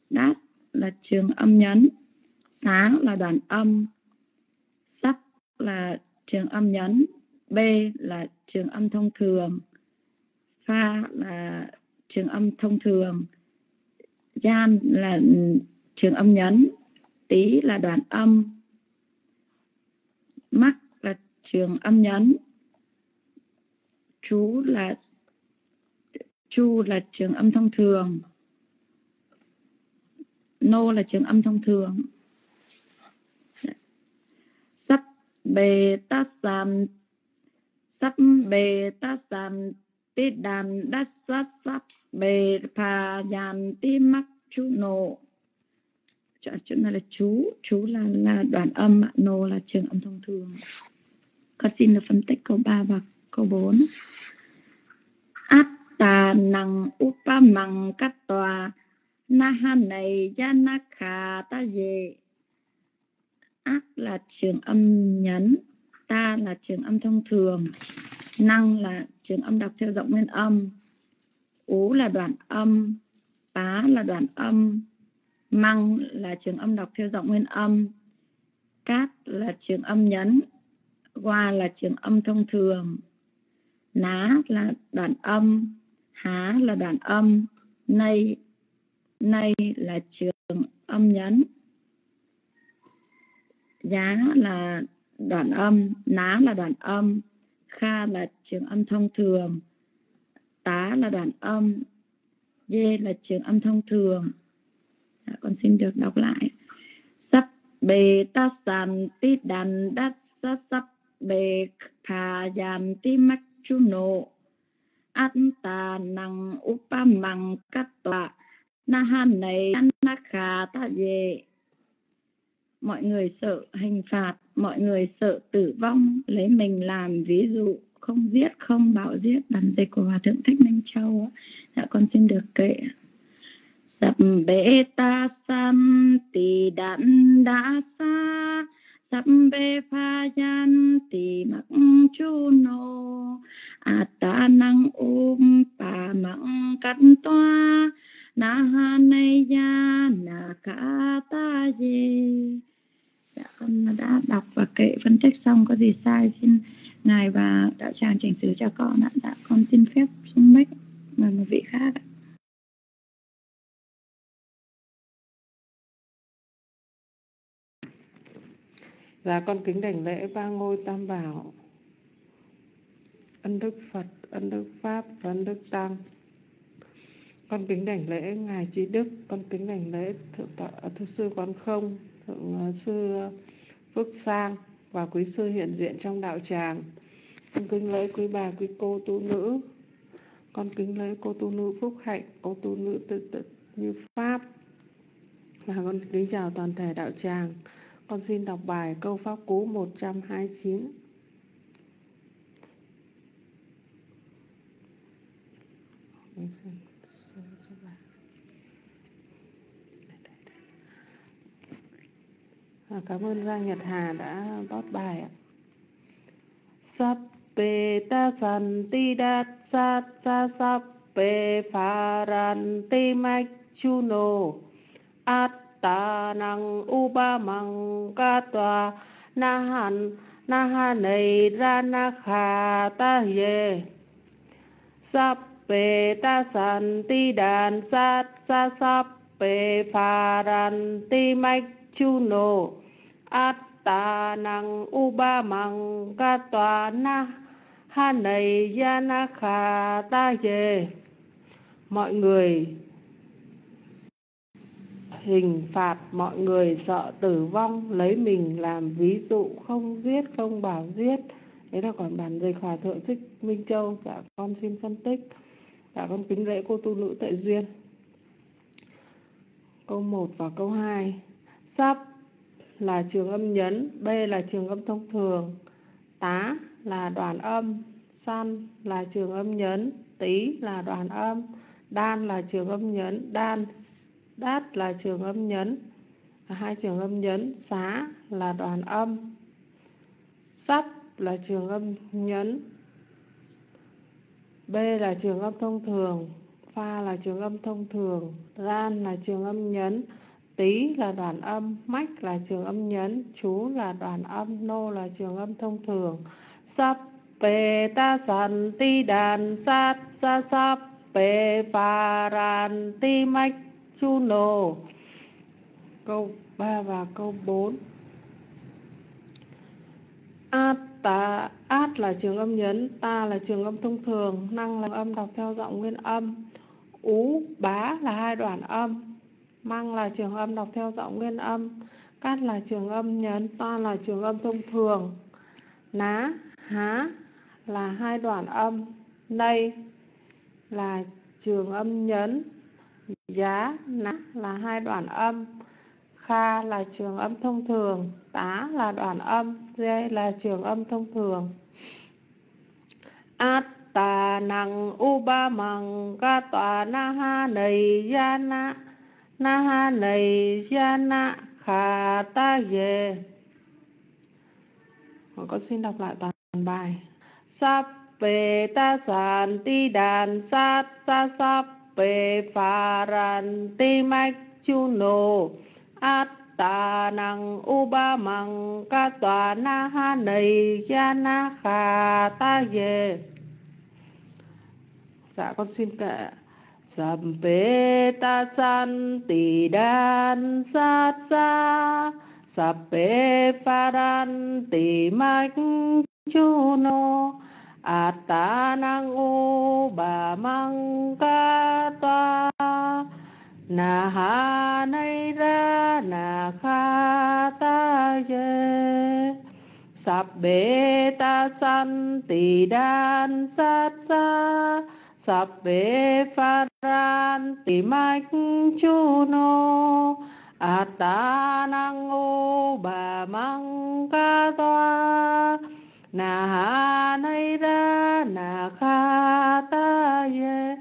Speaker 11: Đát là trường âm nhấn. Xá là đoạn âm. Sắc là trường âm nhấn. B là trường âm thông thường. Pha là trường âm thông thường. Gian là trường âm nhấn. Tí là đoạn âm. Mắc là trường âm nhấn chú là chu là trường âm thông thường. Nô là trường âm thông thường. Sắp bề ta sàn sắp bề ta sàn tê đàn đát sát sắp bề phà dàn tê mắc chú nộ. Chỗ này là chú chú là là đoạn âm nô là trường âm thông thường. Con xin được phân tích câu 3 và câu 4 át tà năng upa măng cát tòa na ha này ya na khà ta về át là trường âm nhấn ta là trường âm thông thường, năng là trường âm đọc theo giọng nguyên âm, ú là đoạn âm pá là đoạn âm, măng là trường âm đọc theo giọng nguyên âm, cát là trường âm nhấn qua là trường âm thông thường ná là đoạn âm há là đoạn âm nay nay là trường âm nhấn. Giá là đoạn âm ná là đoạn âm kha là trường âm thông thường tá là đoạn âm dê là trường âm thông thường. Đã, con xin được đọc lại. Sắp bề ta sàn tí đàn đất sắp bề khà dàn tí mắc chu nộ an ta năng upa măng cát tọa na han này na khà ta về mọi người sợ hình phạt, mọi người sợ tử vong. Lấy mình làm ví dụ, không giết, không bảo giết. Đàn dịch của hòa thượng thích minh châu dạ con xin được kệ. Sập bê ta san, tỳ đạn đã xa sập bê pha yan tỳ mặc chu nô. À, A ta năng ôm pa măng cắn toa. Na ha nay ya na ka ta ye dạ con đã đọc và kệ phân tích xong, có gì sai xin ngài và đạo tràng chỉnh sửa cho con ạ. Dạ con xin phép xuống mic mời một vị khác ạ.
Speaker 12: Dạ con kính đảnh lễ ba ngôi tam bảo. Ân đức Phật, ân đức Pháp và ân đức Tăng. Con kính đảnh lễ Ngài Trí Đức Con kính đảnh lễ Thượng tọa, à, Thư sư Quán Không Thượng à, sư à, Phước Sang Và quý sư hiện diện trong đạo tràng. Con kính lễ quý bà, quý cô tu nữ. Con kính lễ cô tu nữ Phúc Hạnh Cô tu nữ tự tự như Pháp. Và con kính chào toàn thể đạo tràng con xin đọc bài câu pháp cú 129. À, cảm ơn Giang Nhật Hà đã bót bài ạ. Sắp bê ta sàn ti đạt sát sa sắp bê phà ran ti mạch chu nô át ta năng u ba măng ca tòa na han na ha này ra na kha ta ye sắp bề ta san ti đàn sát sa sắp bề phà ran ti mạch chu nô át ta năng u ba măng ca tòa na ha này ya na kha ta ye mọi người hình phạt mọi người sợ tử vong lấy mình làm ví dụ không giết không bảo giết. Đấy là còn bản dịch hòa thượng thích minh châu dạ con xin phân tích. Dạ con kính lễ cô tu nữ tại duyên. Câu 1 và câu 2 sắp là trường âm nhấn, B là trường âm thông thường, tá là đoàn âm, san là trường âm nhấn, tý là đoàn âm, đan là trường âm nhấn, đan đát là trường âm nhấn, hai trường âm nhấn, xá là đoàn âm, sắp là trường âm nhấn, B là trường âm thông thường, pha là trường âm thông thường, ran là trường âm nhấn, tí là đoàn âm, mách là trường âm nhấn, chú là đoàn âm, nô là trường âm thông thường. Sắp. Pê ta sàn ti đàn sát. Sa sắp. Pê pha ran ti mách. Juno. Câu 3 và câu 4. Át ta át là trường âm nhấn, ta là trường âm thông thường, năng là âm đọc theo giọng nguyên âm. Ú, bá là hai đoạn âm, Măng là trường âm đọc theo giọng nguyên âm. Cát là trường âm nhấn, Ta là trường âm thông thường. Ná, há là hai đoạn âm. Nây là trường âm nhấn. Giá, ná là hai đoạn âm. Kha là trường âm thông thường. Tá là đoạn âm. Dê là trường âm thông thường. at tà năng u ba mằng ga tòa na ha nầy ya na na ha này ya na kha ta ye con xin đọc lại toàn bài sắp về ta sản ti đàn sát sa sắp pe pha ran ti mách chu nô át ta năng u ba măng ca tòa na ha này ya na kha ta ye dạ con xin kệ. Sampe ti dan satsa Sappe paranti bê ta san katwa đan sát Sabbe tasanti bê satsa ran Pharanti mạch Chu Nô Atanang U Bà Măng Ca Toa Na Ha Nay Ra Na Kha Ta Ye.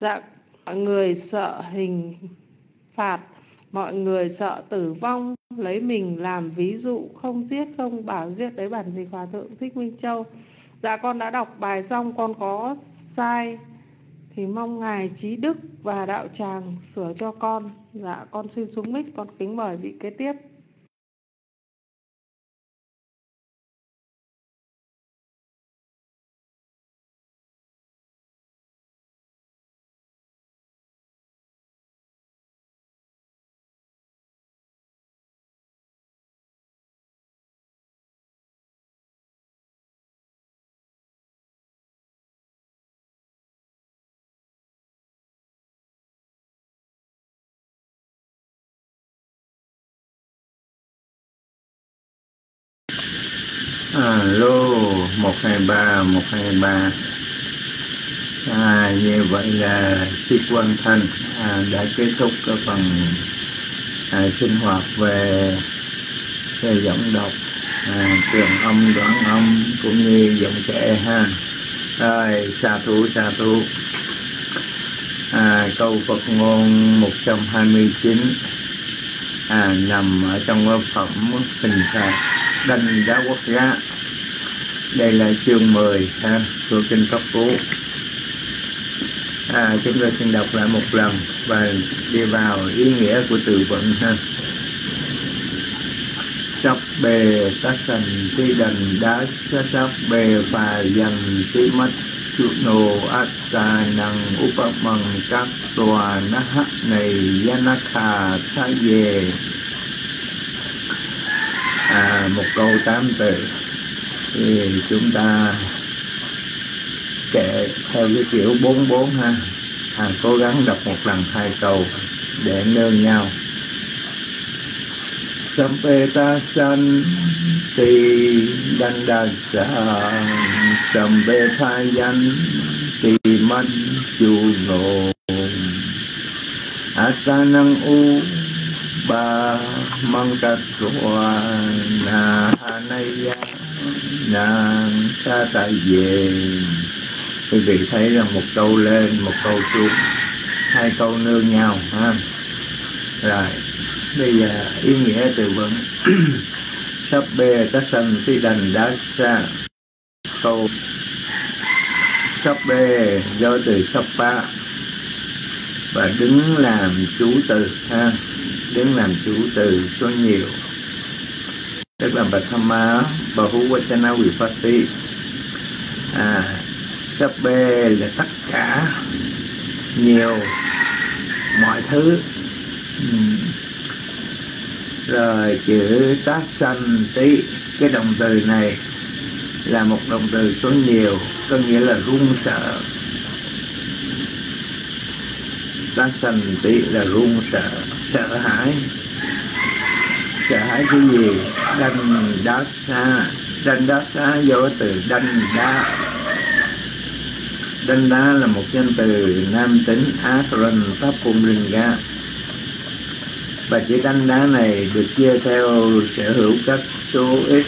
Speaker 12: Dạ mọi người sợ hình phạt, mọi người sợ tử vong. Lấy mình làm ví dụ, không giết, không bảo giết. Đấy bản dịch hòa thượng thích minh châu. Dạ con đã đọc bài xong, con có sai. Thì mong ngài trí đức và đạo tràng sửa cho con. Dạ con xin xuống mic, con kính mời vị kế tiếp.
Speaker 2: Một hai ba một hai ba. À, như vậy là chiếc quan thanh à, đã kết thúc cái phần à, sinh hoạt về về giọng đọc à, trường âm đoạn âm cũng như giọng trẻ ha. Rồi xà thủ xà thủ à, câu Phật ngôn 129 à, nằm ở trong phẩm hình phạt đanh giá quốc gia đây là chương 10 ha, của kinh pháp cú. À, chúng tôi xin đọc lại một lần và đi vào ý nghĩa của từ vựng ha. Sắp bề tác sành ti đành đá sắp bề và dành ti mắt chu nô atta năng upamang các tòa na hắc này yanaka tha về à, một câu tám từ thì chúng ta kệ theo cái kiểu bốn bốn ha. À, cố gắng đọc một lần hai câu để nương nhau. Sampeta san ti dandasa Sampeta yan ti man chu nô Asanang u ba mang cát hoa na nay Nam ta tại về. Quý vị thấy là một câu lên, một câu xuống, hai câu nương nhau, ha? Rồi, bây giờ ý nghĩa từ vựng. Sắp bê tất sanh phi đành đá xa câu sắp bê, do từ sắp ba và đứng làm chủ từ, ha? Đứng làm chủ từ số nhiều tức là bậc tham má bahu vachana vipatti. À sắp bê là tất cả nhiều mọi thứ. Ừ. rồi chữ tác sanh tí cái động từ này là một động từ số nhiều, có nghĩa là run sợ. Tác sanh tí là run sợ sợ hãi phải cái gì? Đanh đá xa, đanh đá xa do từ đanh đá. Đanh đá là một danh từ nam tính ásran pháp cung linh ga và chữ đanh đá này được chia theo sở hữu các số ít,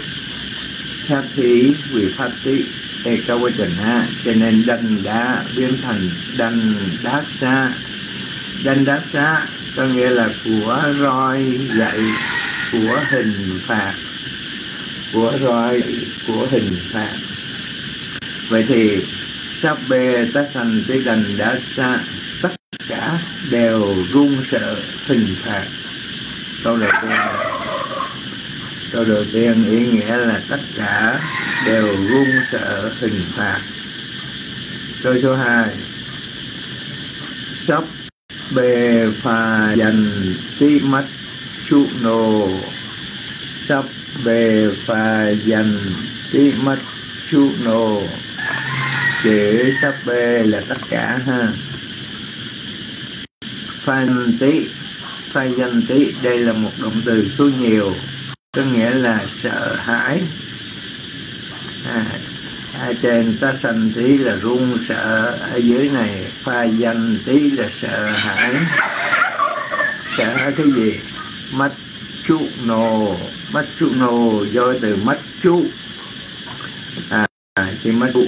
Speaker 2: khác thí vì pháp tí e quá trình ha. Cho nên đanh đá biến thành đanh đá xa. Đanh đá xa có nghĩa là của roi dạy của hình phạt. Của roi, của hình phạt. Vậy thì, sắp bê tất thành cái đành đã xa, tất cả đều run sợ hình phạt. Câu đầu tiên. Câu đầu tiên ý nghĩa là tất cả đều run sợ hình phạt. Câu số hai. Sắp bê phà dành tí mắt chu nô sắp bề phà dành tí mắt chu nô chữ sắp bề là tất cả ha. Phan tí pha danh tí đây là một động từ số nhiều có nghĩa là sợ hãi. À, ở trên ta sanh tí là run sợ ở dưới này pha danh tí là sợ hãi. Sợ cái gì? Mắt chú nồ, mắt chú nồ do từ mắt chú à thì mắt chú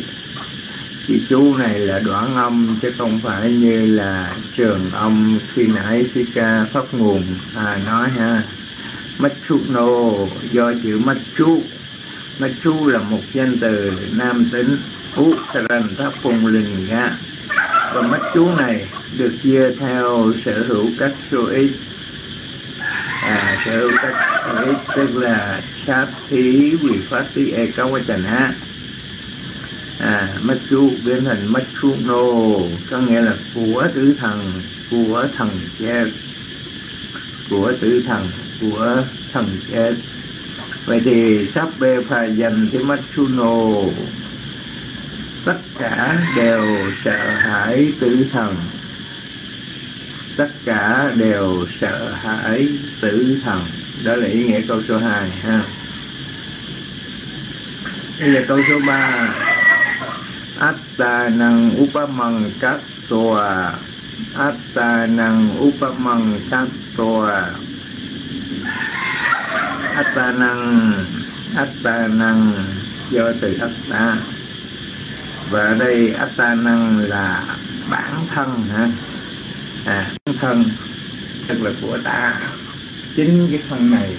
Speaker 2: chữ chú này là đoạn âm, chứ không phải như là trường âm khi nãy si ca phát nguồn à nói ha. Mắt chú nô do chữ mắt chú mắt chú là một danh từ nam tính, ú rành tháp phùng linh ga và mắt chú này được chia theo sở hữu các số ít à sở cách ấy tức là sát thí quỷ phát thí e cao quá trần ha. À mắt chú biến thành mắt chú nô, có nghĩa là của tứ thần, của thần chết. Của tứ thần, của thần chết. Vậy thì sắp bê phà dành thì mắt chú nô, tất cả đều sợ hãi tử thần tất cả đều sợ hãi tử thần. Đó là ý nghĩa câu số 2 ha. Bây giờ câu số 3 Atta năng upamang các tòa Atta năng upamang các tòa Atta năng Atta năng do từ Atta và ở đây Atta năng là bản thân, ha à thân tức là của ta, chính cái thân này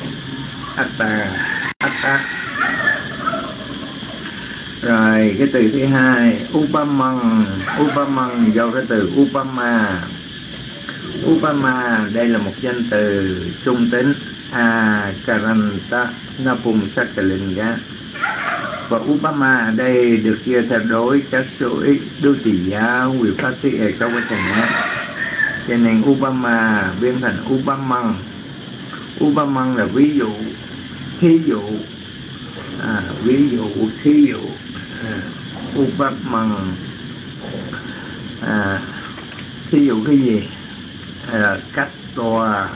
Speaker 2: Atta Atta rồi, cái từ thứ hai, upamang upamang, do cái từ upama. Upama, đây là một danh từ trung tính a karanta napumsakalinga và upama đây được chia theo đối các số ít, đô tỷ giá quyền phát thị ở các quá trình cho nên upama biến thành upamang upamang là ví dụ thí dụ à, ví dụ thí dụ à, upamang à, thí dụ cái gì? À, cách tòa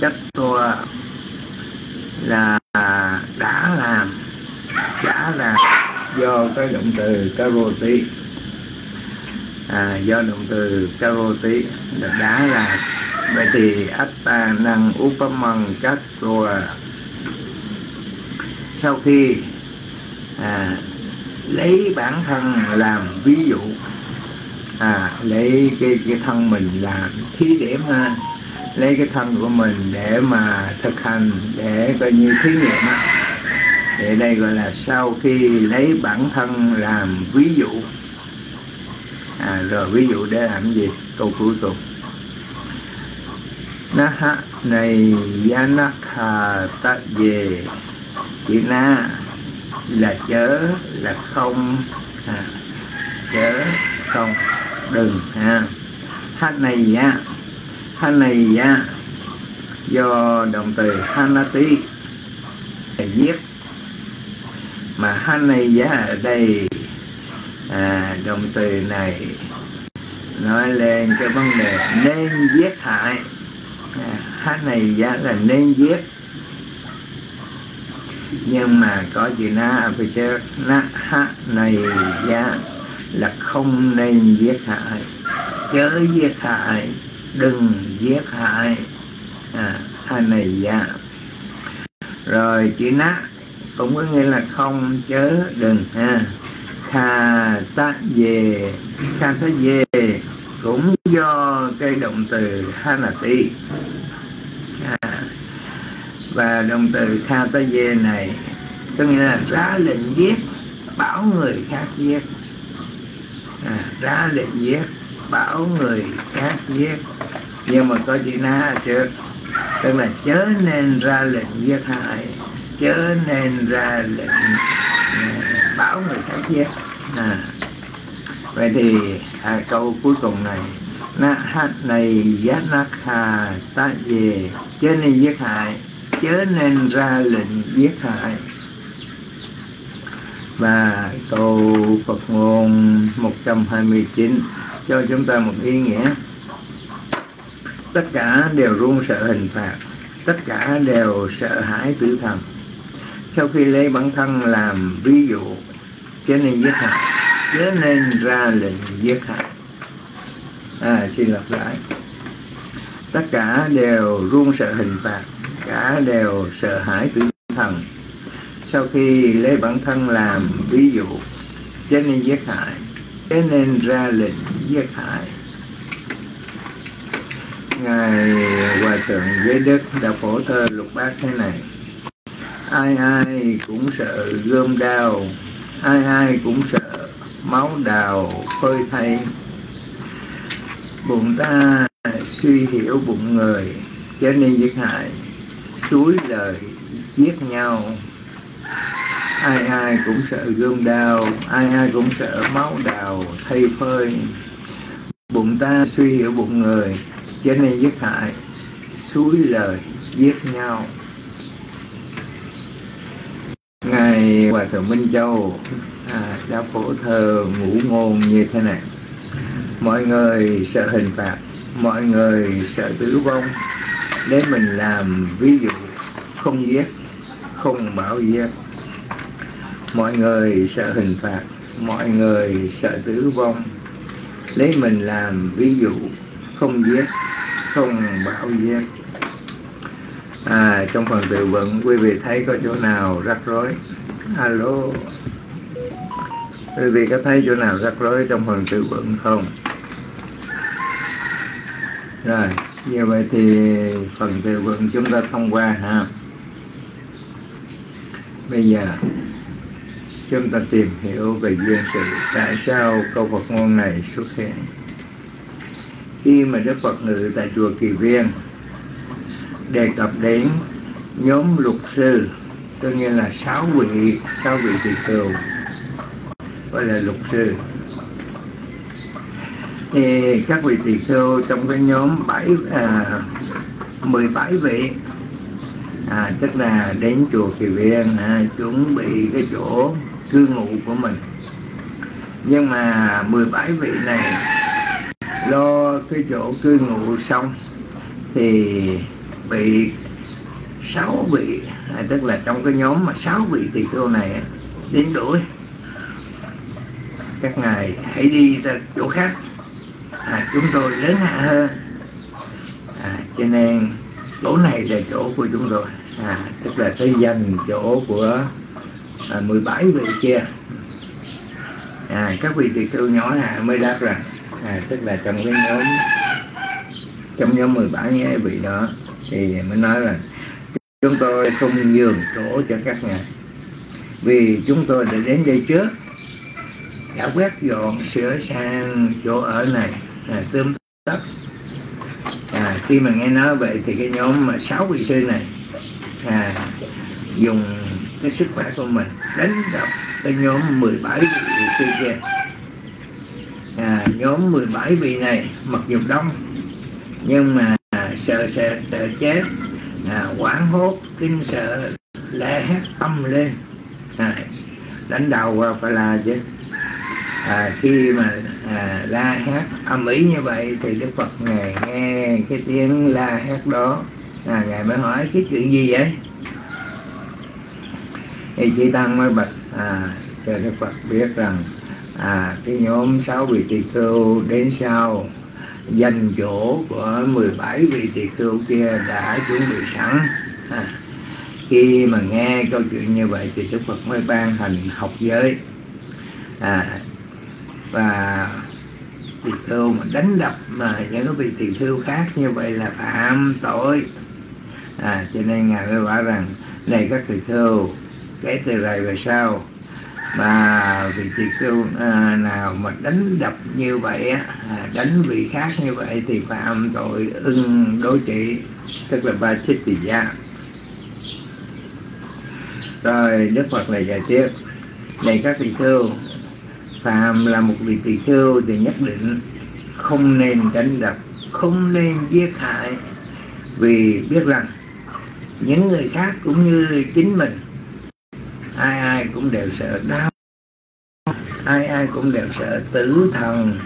Speaker 2: cách tòa là đã làm đã làm do cái động từ karoti à, do động từ karoti được đã là vậy thì atta năng upamang các sau khi à, lấy bản thân làm ví dụ à, lấy cái cái thân mình làm thí điểm ha lấy cái thân của mình để mà thực hành để coi như thí nghiệm á. Thì đây gọi là sau khi lấy bản thân làm ví dụ à, rồi ví dụ để làm gì? Câu cuối cùng. Na ha này yanakha ta về chữ na là chớ là không. À, chớ không. Đừng ha. Ha này ya. Ha này ya. Do động từ hanati. Là giết mà ha này ya ở đây à, động từ này nói lên cái vấn đề nên giết hại. À, này giá là nên giết. Nhưng mà có chữ na ở phía na hát này giá là không nên giết hại. Chớ giết hại đừng giết hại. À, hát này giá. Rồi chữ na cũng có nghĩa là không chớ đừng ha khà ta về. Khà ta về cũng do cái động từ hanati à, và động từ kha ta về này có nghĩa là ra lệnh giết bảo người khác giết. À, ra lệnh giết bảo người khác giết. Nhưng mà có chữ na chưa? Tức là chớ nên ra lệnh giết hại chớ nên ra lệnh à, bảo người khác giết à. vậy thì à, câu cuối cùng này. Na hát này giá na khà ta về chớ nên giết hại chớ nên ra lệnh giết hại. Và câu Phật ngôn 129 cho chúng ta một ý nghĩa. Tất cả đều run sợ hình phạt tất cả đều sợ hãi tử thần sau khi lấy bản thân làm ví dụ cho nên giết hại. Cho nên ra lệnh giết hại. À xin lặp lại. Tất cả đều run sợ hình phạt, cả đều sợ hãi tử thần. Sau khi lấy bản thân làm ví dụ cho nên giết hại. Cho nên ra lệnh giết hại. Ngài hòa thượng giới đức đã phổ thơ lục bát thế này ai ai cũng sợ gươm đao ai ai cũng sợ máu đào phơi thay. Bụng ta suy hiểu bụng người, cho nên giết hại, suối lời, giết nhau. Ai ai cũng sợ gươm đao ai ai cũng sợ máu đào thay phơi. Bụng ta suy hiểu bụng người, cho nên giết hại, suối lời, giết nhau ngài hòa thượng minh châu à, đã phổ thơ ngũ ngôn như thế này. Mọi người sợ hình phạt mọi người sợ tử vong. Để mình làm ví dụ không giết không bảo giết mọi người sợ hình phạt mọi người sợ tử vong. Lấy mình làm ví dụ không giết không bảo giết à trong phần từ vựng quý vị thấy có chỗ nào rắc rối? Alo. Quý vị có thấy chỗ nào rắc rối trong phần từ vựng không? Rồi, như vậy thì phần từ vựng chúng ta thông qua ha. Bây giờ, chúng ta tìm hiểu về duyên sự. Tại sao câu Phật ngôn này xuất hiện? Khi mà Đức Phật ngự tại chùa Kỳ Viên đề cập đến nhóm luật sư tôi nhiên là sáu vị sáu vị tỳ khưu gọi là luật sư. Thì các vị tỳ khưu trong cái nhóm bảy à, 17 vị à, tức là đến chùa Kỳ Viên à, chuẩn bị cái chỗ cư ngụ của mình. Nhưng mà 17 vị này lo cái chỗ cư ngụ xong thì bị sáu vị à, tức là trong cái nhóm mà sáu vị tỳ kheo này đến đuổi. Các ngài hãy đi ra chỗ khác. À, chúng tôi lớn hạ hơn. À, cho nên chỗ này là chỗ của chúng tôi. À, tức là sẽ dành chỗ của à, 17 vị kia. À, các vị tỳ kheo nhỏ hạ mới đáp rằng à, tức là trong cái nhóm trong nhóm 17 vị đó thì mới nói là chúng tôi không nhường chỗ cho các ngài vì chúng tôi đã đến đây trước đã quét dọn sửa sang chỗ ở này à, tươm tất. À, khi mà nghe nói vậy thì cái nhóm mà sáu vị sư này à, dùng cái sức khỏe của mình đánh đập cái nhóm 17 vị sư kia. À, nhóm 17 vị này mặc dù đông nhưng mà sợ sợ sợ chết. À, quảng hốt kinh sợ la hét âm lên. À, đánh đầu à, phải là chứ à, khi mà à, la hét âm ý như vậy thì đức phật ngài nghe cái tiếng la hét đó. À, ngài mới hỏi cái chuyện gì vậy? Thì chị tăng mới bạch à, cho đức phật biết rằng à, cái nhóm sáu vị tỳ khưu đến sau dành chỗ của 17 vị tỳ khưu kia đã chuẩn bị sẵn. À, khi mà nghe câu chuyện như vậy thì Đức Phật mới ban hành học giới. À, và tỳ khưu mà đánh đập mà những cái vị tỳ khưu khác như vậy là phạm tội. À, cho nên ngài mới bảo rằng này các tỳ khưu kể từ này về sau mà vị tỳ kheo à, nào mà đánh đập như vậy á à, đánh vị khác như vậy thì phạm tội ưng đối trị tức là ba chích tỳ gia. Rồi đức phật này giải tiếp này các tỳ kheo phạm là một vị tỳ kheo thì nhất định không nên đánh đập không nên giết hại. Vì biết rằng những người khác cũng như chính mình ai ai cũng đều sợ đau. Ai ai cũng đều sợ tử thần.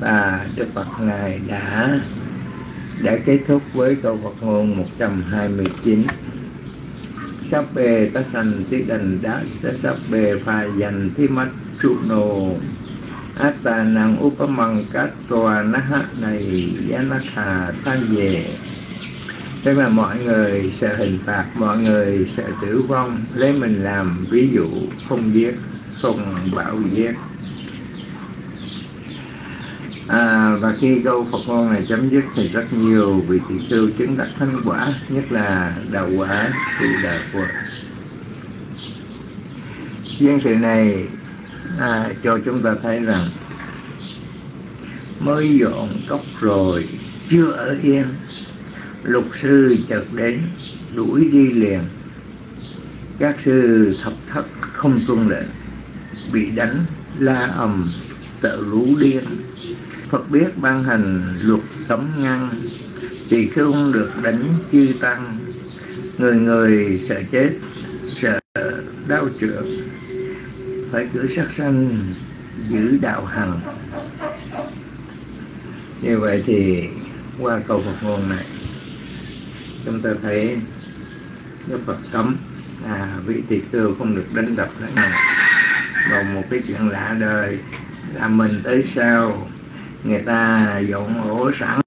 Speaker 2: Và Đức Phật Ngài đã đã kết thúc với câu Phật ngôn 129 sắp bề ta sanh tí đành đá sắp bề pha dành thi mắt trụ nồ. Át tà năng upamang cát tòa na hát này giá na thà ta về tức là mọi người sợ hình phạt mọi người sợ tử vong. Lấy mình làm ví dụ không giết không bảo giết. À, và khi câu Phật ngôn này chấm dứt thì rất nhiều vị thị sư chứng đắc thánh quả nhất là đạo quả thì đạo Phật Duyên sự này à, cho chúng ta thấy rằng mới dọn cốc rồi chưa ở yên lục sư chợt đến, đuổi đi liền. Các sư thập thất không tuân lệnh, bị đánh la ầm, tự lũ điên. Phật biết ban hành luật cấm ngăn, thì không được đánh chư tăng. Người người sợ chết, sợ đau trượng phải cử sát sanh, giữ đạo hằng. Như vậy thì qua câu Phật ngôn này chúng ta thấy Đức Phật cấm. À, vị tỳ khưu không được đánh đập thế này, còn một cái chuyện lạ đời là mình tới sau người ta dọn ổ sẵn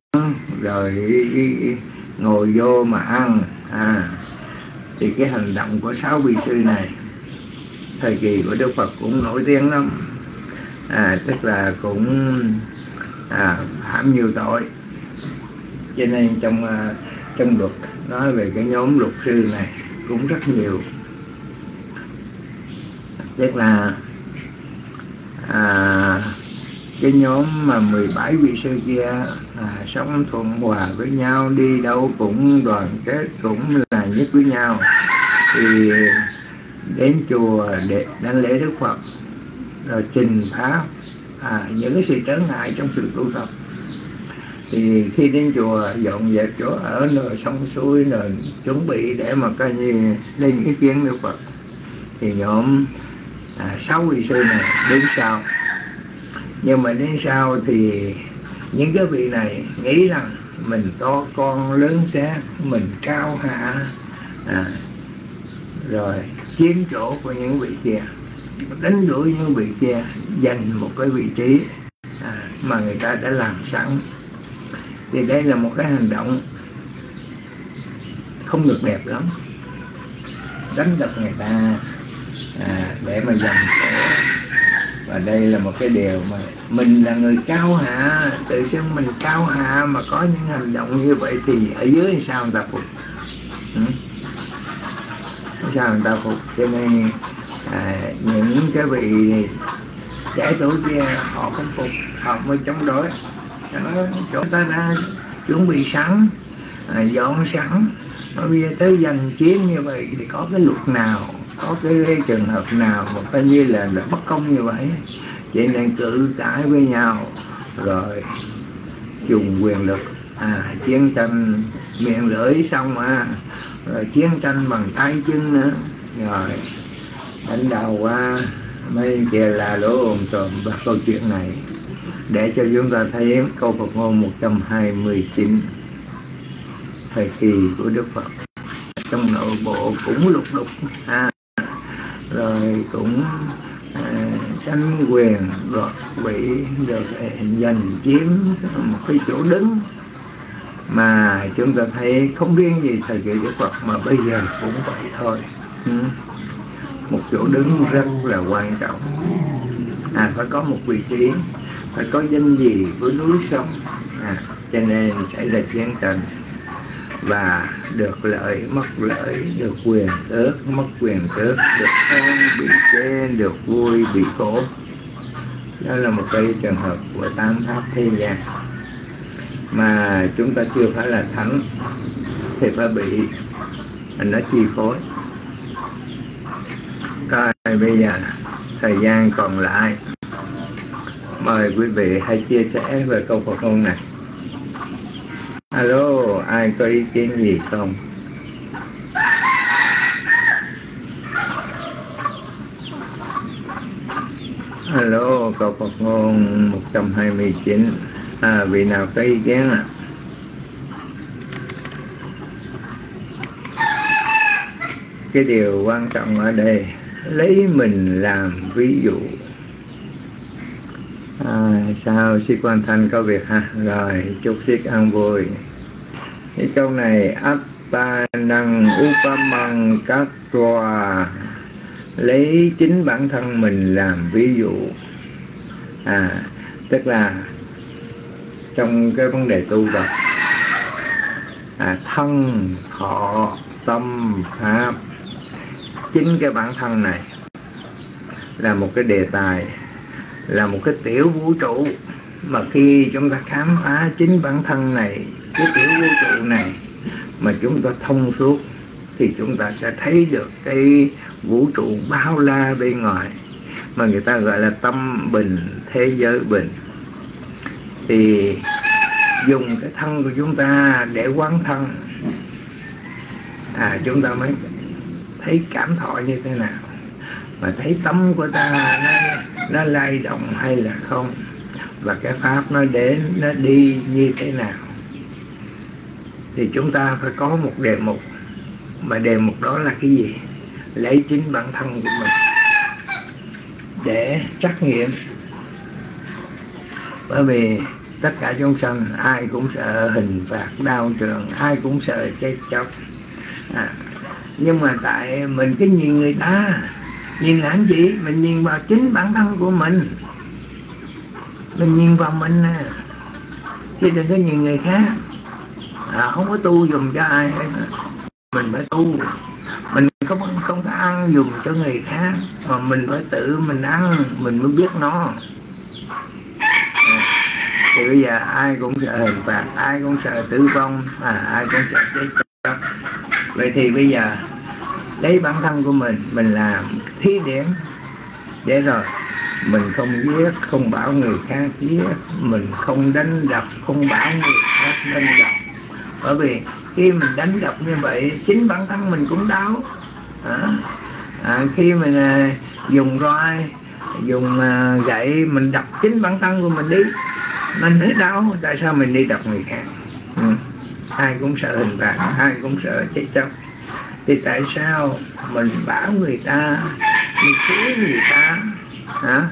Speaker 2: rồi ngồi vô mà ăn. À thì cái hành động của sáu vị sư này thời kỳ của Đức Phật cũng nổi tiếng lắm. À tức là cũng à, phạm nhiều tội. Cho nên trong uh, trong luật nói về cái nhóm luật sư này cũng rất nhiều. Tức là à, cái nhóm mà 17 vị sư kia à, sống thuận hòa với nhau đi đâu cũng đoàn kết cũng là nhất với nhau. Thì đến chùa để đánh lễ Đức Phật rồi trình pháp à, những cái sự trở ngại trong sự tu tập thì khi đến chùa dọn dẹp chỗ ở rồi xong xuôi rồi chuẩn bị để mà coi như lên ý kiến Đức Phật. Thì nhóm à, sáu vị sư này đến sau. Nhưng mà đến sau thì những cái vị này nghĩ rằng mình to con lớn xé mình cao hạ à, rồi chiếm chỗ của những vị kia đánh đuổi những vị kia giành một cái vị trí à, mà người ta đã làm sẵn thì đây là một cái hành động không được đẹp lắm. Đánh đập người ta à, để mà dành và đây là một cái điều mà mình là người cao hạ tự xưng mình cao hạ mà có những hành động như vậy thì ở dưới sao người ta phục? Ừ? sao người ta phục? Cho nên à, những cái vị trẻ tuổi kia họ không phục họ mới chống đối nó chỗ ta đã chuẩn bị sẵn à, dọn sẵn. Mà bây giờ tới giành chiến như vậy thì có cái luật nào có cái, cái trường hợp nào mà coi như là, là bất công như vậy vậy nên cự cãi với nhau rồi dùng quyền lực à chiến tranh miệng lưỡi xong à, rồi chiến tranh bằng tay chân nữa. Rồi đánh đầu qua mấy kia là lỗ ồn tồm và câu chuyện này để cho chúng ta thấy câu Phật ngôn 129 thời kỳ của Đức Phật. Trong nội bộ cũng lục đục à, rồi cũng à, tranh quyền đoạt vị được à, giành chiếm một cái chỗ đứng. Mà chúng ta thấy không riêng gì thời kỳ Đức Phật mà bây giờ cũng vậy thôi. Ừ. một chỗ đứng rất là quan trọng. À phải có một vị trí phải có danh gì với núi sông? À, cho nên xảy ra chiến tranh và được lợi mất lợi được quyền tước mất quyền tước được an bị chê được vui bị khổ. Đó là một cái trường hợp của tam pháp thế gian. Mà chúng ta chưa phải là thánh thì phải bị nó chi phối. Coi bây giờ thời gian còn lại mời quý vị hãy chia sẻ về câu Phật ngôn này. Alo ai có ý kiến gì không? Alo câu Phật ngôn 129 à, vị nào có ý kiến ạ? À? cái điều quan trọng ở đây lấy mình làm ví dụ à, sao sĩ quan thanh có việc ha rồi chúc siết ăn vui. Cái câu này atta năng upamang các tòa lấy chính bản thân mình làm ví dụ. À tức là trong cái vấn đề tu tập. À, thân thọ tâm pháp. Chính cái bản thân này là một cái đề tài là một cái tiểu vũ trụ. Mà khi chúng ta khám phá chính bản thân này, cái tiểu vũ trụ này mà chúng ta thông suốt, thì chúng ta sẽ thấy được cái vũ trụ bao la bên ngoài, mà người ta gọi là tâm bình, thế giới bình. Thì dùng cái thân của chúng ta để quán thân à chúng ta mới thấy cảm thọ như thế nào mà thấy tâm của ta nó, nó lay động hay là không? Và cái pháp nó đến nó đi như thế nào? Thì chúng ta phải có một đề mục. Mà đề mục đó là cái gì? Lấy chính bản thân của mình để trắc nghiệm. Bởi vì tất cả chúng sanh ai cũng sợ hình phạt đau trường ai cũng sợ chết chóc. À, nhưng mà tại mình cái nhìn người ta nhìn làm gì? Mình nhìn vào chính bản thân của mình. Mình nhìn vào mình nè. Chứ đừng có nhìn người khác. À, không có tu dùng cho ai hết mình phải tu. Mình không không có ăn dùng cho người khác. Mà mình phải tự mình ăn. Mình mới biết nó. À, thì bây giờ ai cũng sợ hình phạt ai cũng sợ tử vong à, ai cũng sợ chết chóc. Vậy thì bây giờ lấy bản thân của mình mình làm thí điểm. Để rồi mình không giết không bảo người khác giết. Mình không đánh đập không bảo người khác đánh đập. Bởi vì khi mình đánh đập như vậy chính bản thân mình cũng đau. À, à, khi mình à, dùng roi dùng à, gậy mình đập chính bản thân của mình đi mình thấy đau. Tại sao mình đi đập người khác? Ừ. ai cũng sợ hình phạt ai cũng sợ chết chóc thì tại sao mình bảo người ta mình cứu người ta hả?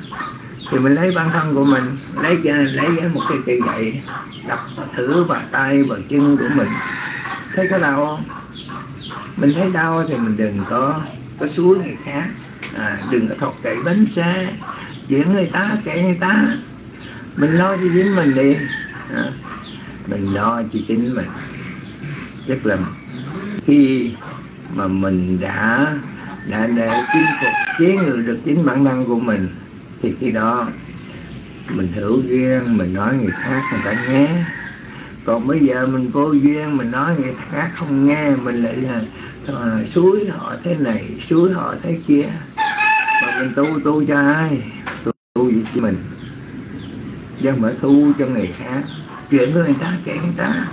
Speaker 2: Thì mình lấy bản thân của mình lấy lấy một cái cây gậy đập thử vào tay vào chân của mình. Thấy có đau không? Mình thấy đau thì mình đừng có có xúi người khác. À, đừng có thọc cậy bánh xe chuyện người ta kệ người ta. Mình lo cho chính mình đi. À, mình lo cho chính mình. Rất là khi mà mình đã đã để chinh phục chế ngự được chính bản năng của mình thì khi đó mình hiểu duyên mình nói người khác người ta nghe. Còn bây giờ mình vô duyên mình nói người khác không nghe mình lại là à, suối họ thế này suối họ thế kia. Mà mình tu tu cho ai? Tu, tu cho mình. Chứ mà phải tu cho người khác. Chuyện của người ta kể người ta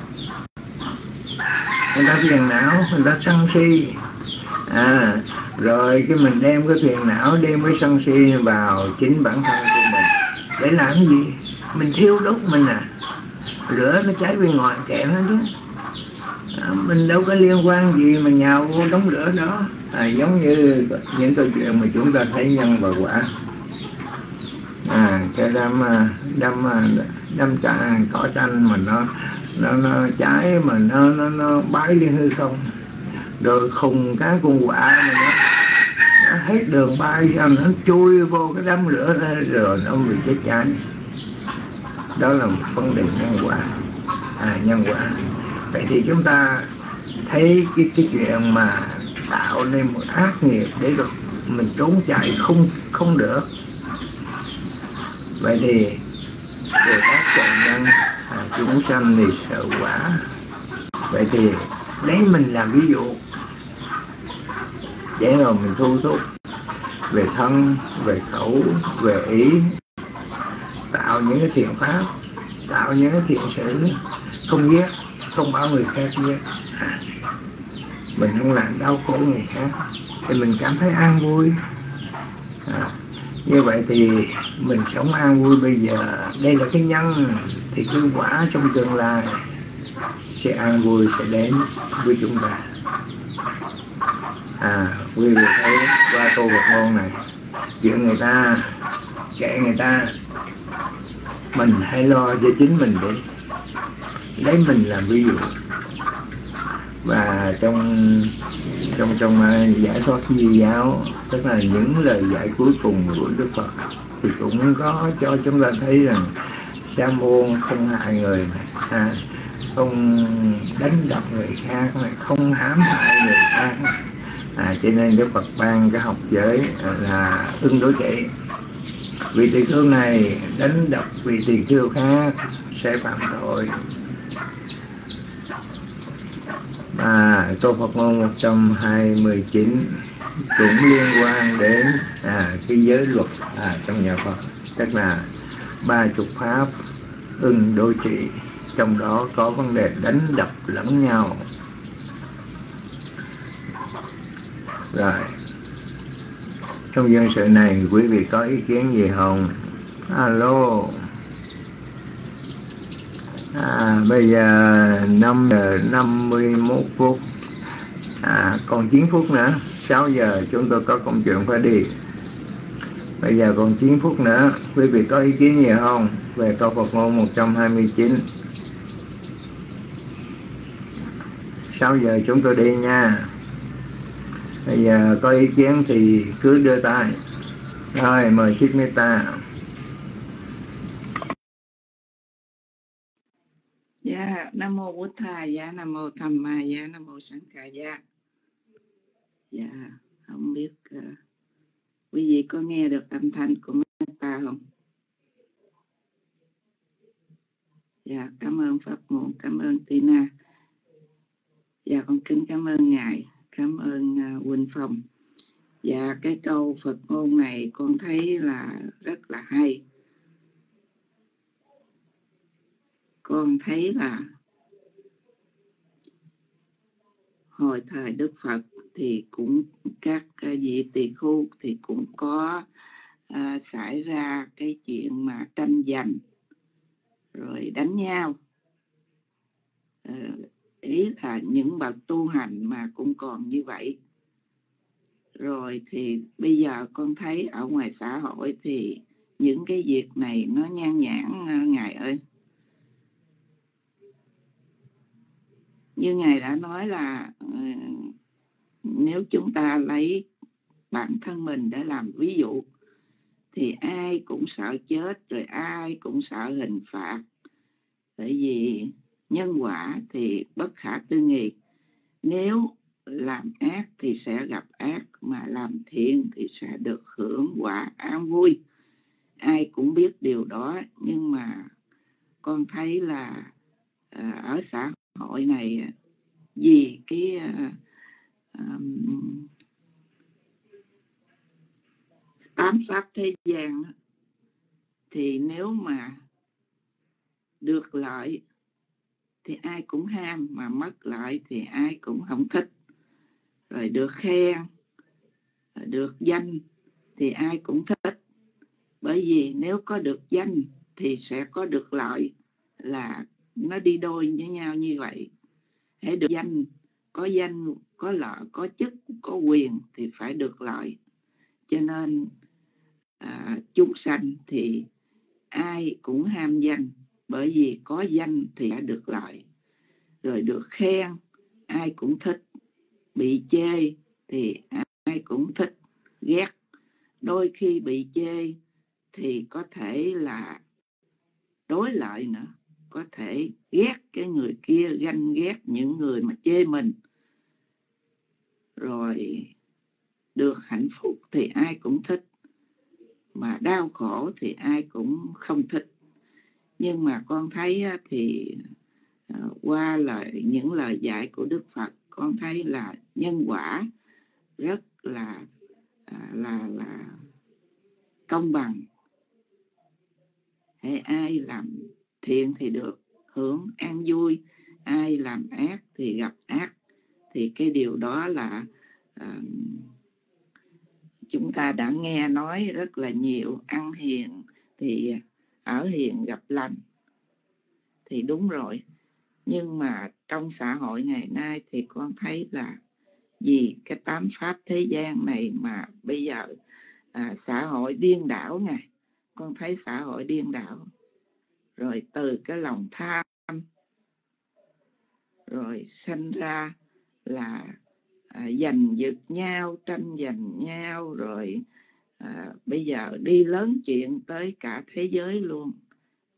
Speaker 2: người ta phiền não người ta sân si. À rồi cái mình đem cái phiền não đem cái sân si vào chính bản thân của mình. Để làm cái gì? Mình thiêu đốt mình à. Lửa nó cháy bên ngoài kệ nó chứ. À, mình đâu có liên quan gì mà nhào vô đống lửa đó. À, giống như những câu chuyện mà chúng ta thấy nhân và quả. À cái đâm à, đâm à, đâm chanh cỏ chanh mà nó nó nó cháy mà nó nó nó bái đi hư không? Rồi khùng cá con quả mà nó, nó hết đường bay ra nó chui vô cái đám lửa đó rồi nó bị chết cháy. Đó là một vấn đề nhân quả. À nhân quả. Vậy thì chúng ta thấy cái cái chuyện mà tạo nên một ác nghiệp để được mình trốn chạy không không được. Vậy thì về các trần nhân à, chúng sanh thì sợ quả. Vậy thì lấy mình làm ví dụ. Để rồi mình thu thúc về thân về khẩu về ý. Tạo những cái thiện pháp tạo những cái thiện sự. Không giết không bảo người khác giết à, mình không làm đau khổ người khác. Thì mình cảm thấy an vui. À, như vậy thì mình sống an vui bây giờ. Đây là cái nhân, thì cái quả trong tương lai sẽ an vui sẽ đến với chúng ta. À quý vị thấy qua câu vật ngôn này chuyện người ta, kể người ta, mình hãy lo cho chính mình đi. Lấy mình làm ví dụ và trong trong trong à, giải thoát di giáo tức là những lời dạy cuối cùng của đức phật thì cũng có cho chúng ta thấy rằng sa môn không hại người à, không đánh đập người khác không hãm hại người khác. À, cho nên đức phật ban cái học giới là tương đối trị vị tỳ khưu này đánh đập vị tỳ khưu khác sẽ phạm tội à, câu Phật ngôn 129 cũng liên quan đến à, cái giới luật à, trong nhà Phật. Tức là ba chục pháp ưng đối trị trong đó có vấn đề đánh đập lẫn nhau. Rồi. Trong dân sự này quý vị có ý kiến gì không? Alo à, bây giờ 5 giờ 51 phút. À, còn 9 phút nữa. 6 giờ chúng tôi có công chuyện phải đi. Bây giờ còn 9 phút nữa. Quý vị có ý kiến gì không? Về câu Phật ngôn 129 6 giờ chúng tôi đi nha. Bây giờ có ý kiến thì cứ đưa tay. Rồi mời Sít Meta
Speaker 3: Dạ, Nam Mô Bụt Thà, dạ, Nam Mô Tham Ma, dạ, Nam Mô Sẵn Cà, dạ. Dạ, không biết uh, quý vị có nghe được âm thanh của ta không? Dạ, cảm ơn Pháp Nguồn, cảm ơn Tina. Dạ, con kính cảm ơn Ngài, cảm ơn uh, Quỳnh Phong. Dạ, cái câu Phật ngôn này con thấy là rất là hay con thấy là hồi thời Đức Phật thì cũng các vị tỳ khu thì cũng có à, xảy ra cái chuyện mà tranh giành rồi đánh nhau. À, ý là những bậc tu hành mà cũng còn như vậy. Rồi thì bây giờ con thấy ở ngoài xã hội thì những cái việc này nó nhan nhản à, ngài ơi. Như ngài đã nói là ờ, nếu chúng ta lấy bản thân mình để làm ví dụ, thì ai cũng sợ chết, rồi ai cũng sợ hình phạt. Tại vì nhân quả thì bất khả tư nghị. Nếu làm ác thì sẽ gặp ác, mà làm thiện thì sẽ được hưởng quả an vui. Ai cũng biết điều đó, nhưng mà con thấy là ờ, ở xã hội này à, vì cái à, um, tám pháp thế gian thì nếu mà được lợi thì ai cũng ham mà mất lợi thì ai cũng không thích. Rồi được khen được danh thì ai cũng thích. Bởi vì nếu có được danh thì sẽ có được lợi là nó đi đôi với nhau như vậy. Hãy được danh có danh có lợi có chức có quyền thì phải được lợi. Cho nên à, chúng sanh thì ai cũng ham danh bởi vì có danh thì đã được lợi. Rồi được khen ai cũng thích. Bị chê thì ai cũng thích ghét. Đôi khi bị chê thì có thể là đối lợi nữa có thể ghét cái người kia, ganh ghét những người mà chê mình. Rồi, được hạnh phúc thì ai cũng thích, mà đau khổ thì ai cũng không thích. Nhưng mà con thấy thì à, qua lời, những lời dạy của Đức Phật, con thấy là nhân quả rất là à, là là công bằng. Hay ai làm thiện thì được hưởng an vui ai làm ác thì gặp ác. Thì cái điều đó là uh, chúng ta đã nghe nói rất là nhiều ăn hiền thì ở hiền gặp lành. Thì đúng rồi nhưng mà trong xã hội ngày nay thì con thấy là vì cái tám pháp thế gian này mà bây giờ à, xã hội điên đảo này con thấy xã hội điên đảo rồi từ cái lòng tham rồi sinh ra là à, giành giật nhau tranh giành nhau rồi à, bây giờ đi lớn chuyện tới cả thế giới luôn.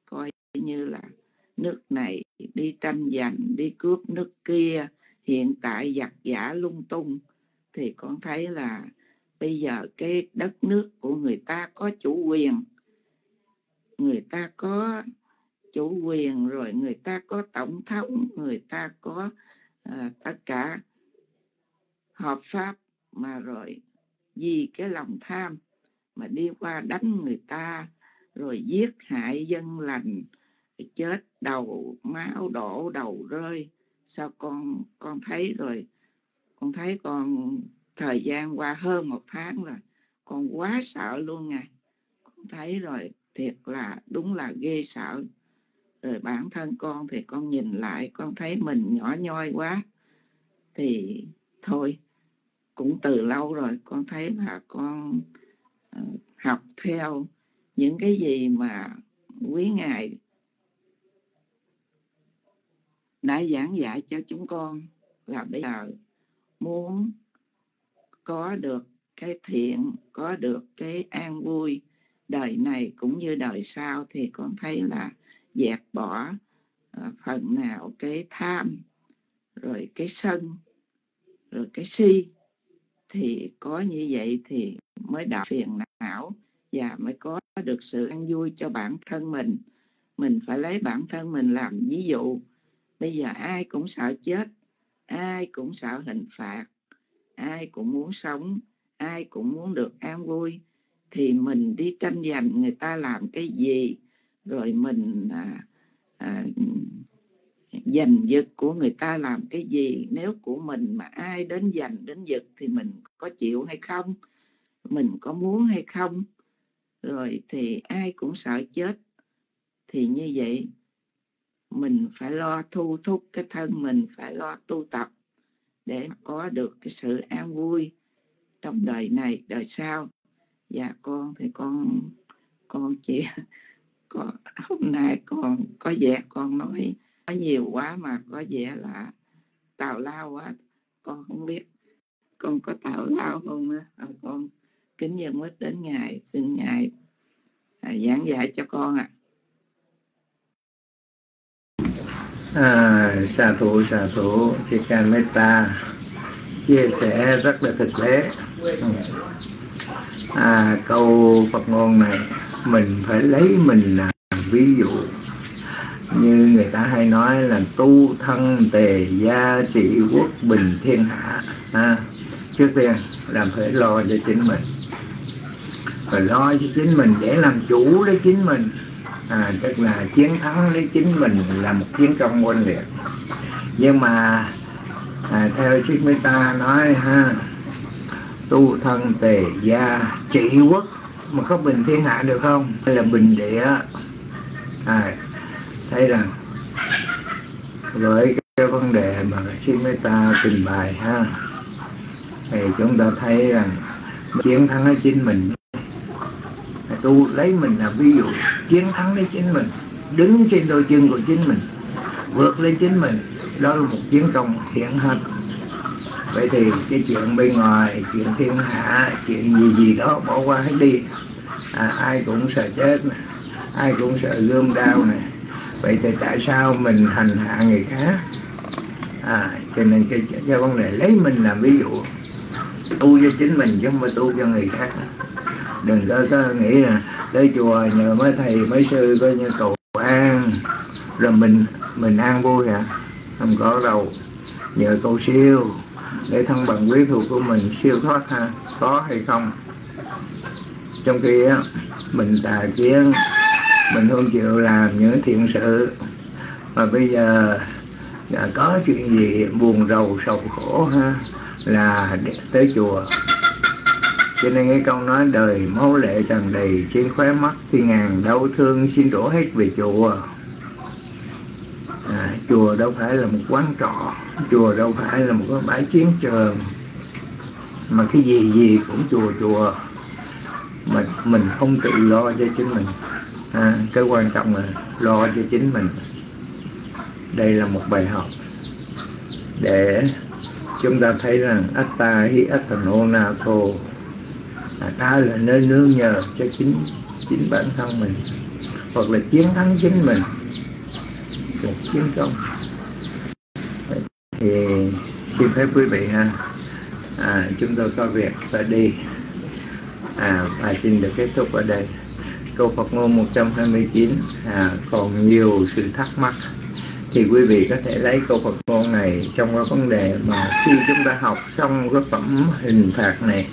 Speaker 3: Coi như là nước này đi tranh giành đi cướp nước kia hiện tại giặc giả lung tung. Thì con thấy là bây giờ cái đất nước của người ta có chủ quyền. Người ta có chủ quyền rồi người ta có tổng thống người ta có à, tất cả hợp pháp mà rồi vì cái lòng tham mà đi qua đánh người ta rồi giết hại dân lành chết đầu máu đổ đầu rơi. Sao con con thấy rồi con thấy con thời gian qua hơn một tháng rồi con quá sợ luôn ngài con thấy rồi thiệt là đúng là ghê sợ rồi bản thân con thì con nhìn lại, con thấy mình nhỏ nhoi quá. Thì thôi, cũng từ lâu rồi con thấy là con ờ, học theo những cái gì mà quý ngài đã giảng dạy cho chúng con là bây giờ muốn có được cái thiện, có được cái an vui đời này cũng như đời sau thì con thấy là dẹp bỏ ờ, phần nào cái tham, rồi cái sân, rồi cái si, thì có như vậy thì mới đạt phiền não và mới có được sự an vui cho bản thân mình. Mình phải lấy bản thân mình làm ví dụ. Bây giờ ai cũng sợ chết, ai cũng sợ hình phạt, ai cũng muốn sống, ai cũng muốn được an vui, thì mình đi tranh giành người ta làm cái gì? Rồi mình à, à, giành giật của người ta làm cái gì? Nếu của mình mà ai đến giành đến giật thì mình có chịu hay không? Mình có muốn hay không? Rồi thì ai cũng sợ chết. Thì như vậy mình phải lo thu thúc cái thân mình phải lo tu tập để có được cái sự an vui trong đời này. Đời sau và con thì con con chỉ con hôm nay con có vẻ con nói nói nhiều quá mà có vẻ là tào lao quá. Con không biết con có tào lao không á. À, con kính dân mít đến ngài xin ngài à, giảng dạy cho con ạ.
Speaker 2: À. à, xà thủ xà thủ chị can metta chia sẻ rất là thực tế. À, câu phật ngôn này mình phải lấy mình làm ví dụ. Như người ta hay nói là tu thân tề gia trị quốc bình thiên hạ. À, trước tiên là phải lo cho chính mình. Phải lo cho chính mình để làm chủ lấy chính mình. À, tức là chiến thắng lấy chính mình là một chiến công oanh liệt. Nhưng mà à, theo Sích ta nói ha tu thân tề gia trị quốc mà có bình thiên hạ được không? Hay là bình địa? À, thấy rằng với cái vấn đề mà chính mấy ta trình bày ha thì chúng ta thấy rằng chiến thắng ở chính mình. Tu lấy mình là ví dụ chiến thắng lấy chính mình đứng trên đôi chân của chính mình vượt lên chính mình đó là một chiến công hiển hách vậy thì cái chuyện bên ngoài chuyện thiên hạ chuyện gì gì đó bỏ qua hết đi. À, ai cũng sợ chết này. ai cũng sợ gươm đau này vậy thì tại sao mình hành hạ người khác? À cho nên cái, cho vấn đề lấy mình làm ví dụ tu cho chính mình chứ không phải tu cho người khác. Đừng có, có nghĩ là tới chùa nhờ mấy thầy mấy sư coi như cầu an rồi mình mình an vui hả? Không có đâu. Nhờ cầu siêu để thân bằng quý thuộc của mình siêu thoát ha, có hay không? Trong khi á, mình tà kiến, mình không chịu làm những thiện sự. Mà bây giờ là có chuyện gì buồn rầu sầu khổ ha, là tới chùa. Cho nên cái câu nói đời máu lệ tràn đầy trên khóe mắt thì ngàn đau thương xin đổ hết về chùa à, chùa đâu phải là một quán trọ chùa đâu phải là một cái bãi chiến trường. Mà cái gì gì cũng chùa chùa mà mình không tự lo cho chính mình. À, cái quan trọng là lo cho chính mình. Đây là một bài học để chúng ta thấy rằng atta hi atthano thô à, ta là nơi nương nhờ cho chính chính bản thân mình hoặc là chiến thắng chính mình được chiến công. Thì xin phép quý vị ha. À, chúng tôi có việc phải đi. À, và xin được kết thúc ở đây. Câu Phật ngôn 129 à, còn nhiều sự thắc mắc. Thì quý vị có thể lấy câu Phật ngôn này trong cái vấn đề mà khi chúng ta học xong cái phẩm hình phạt này.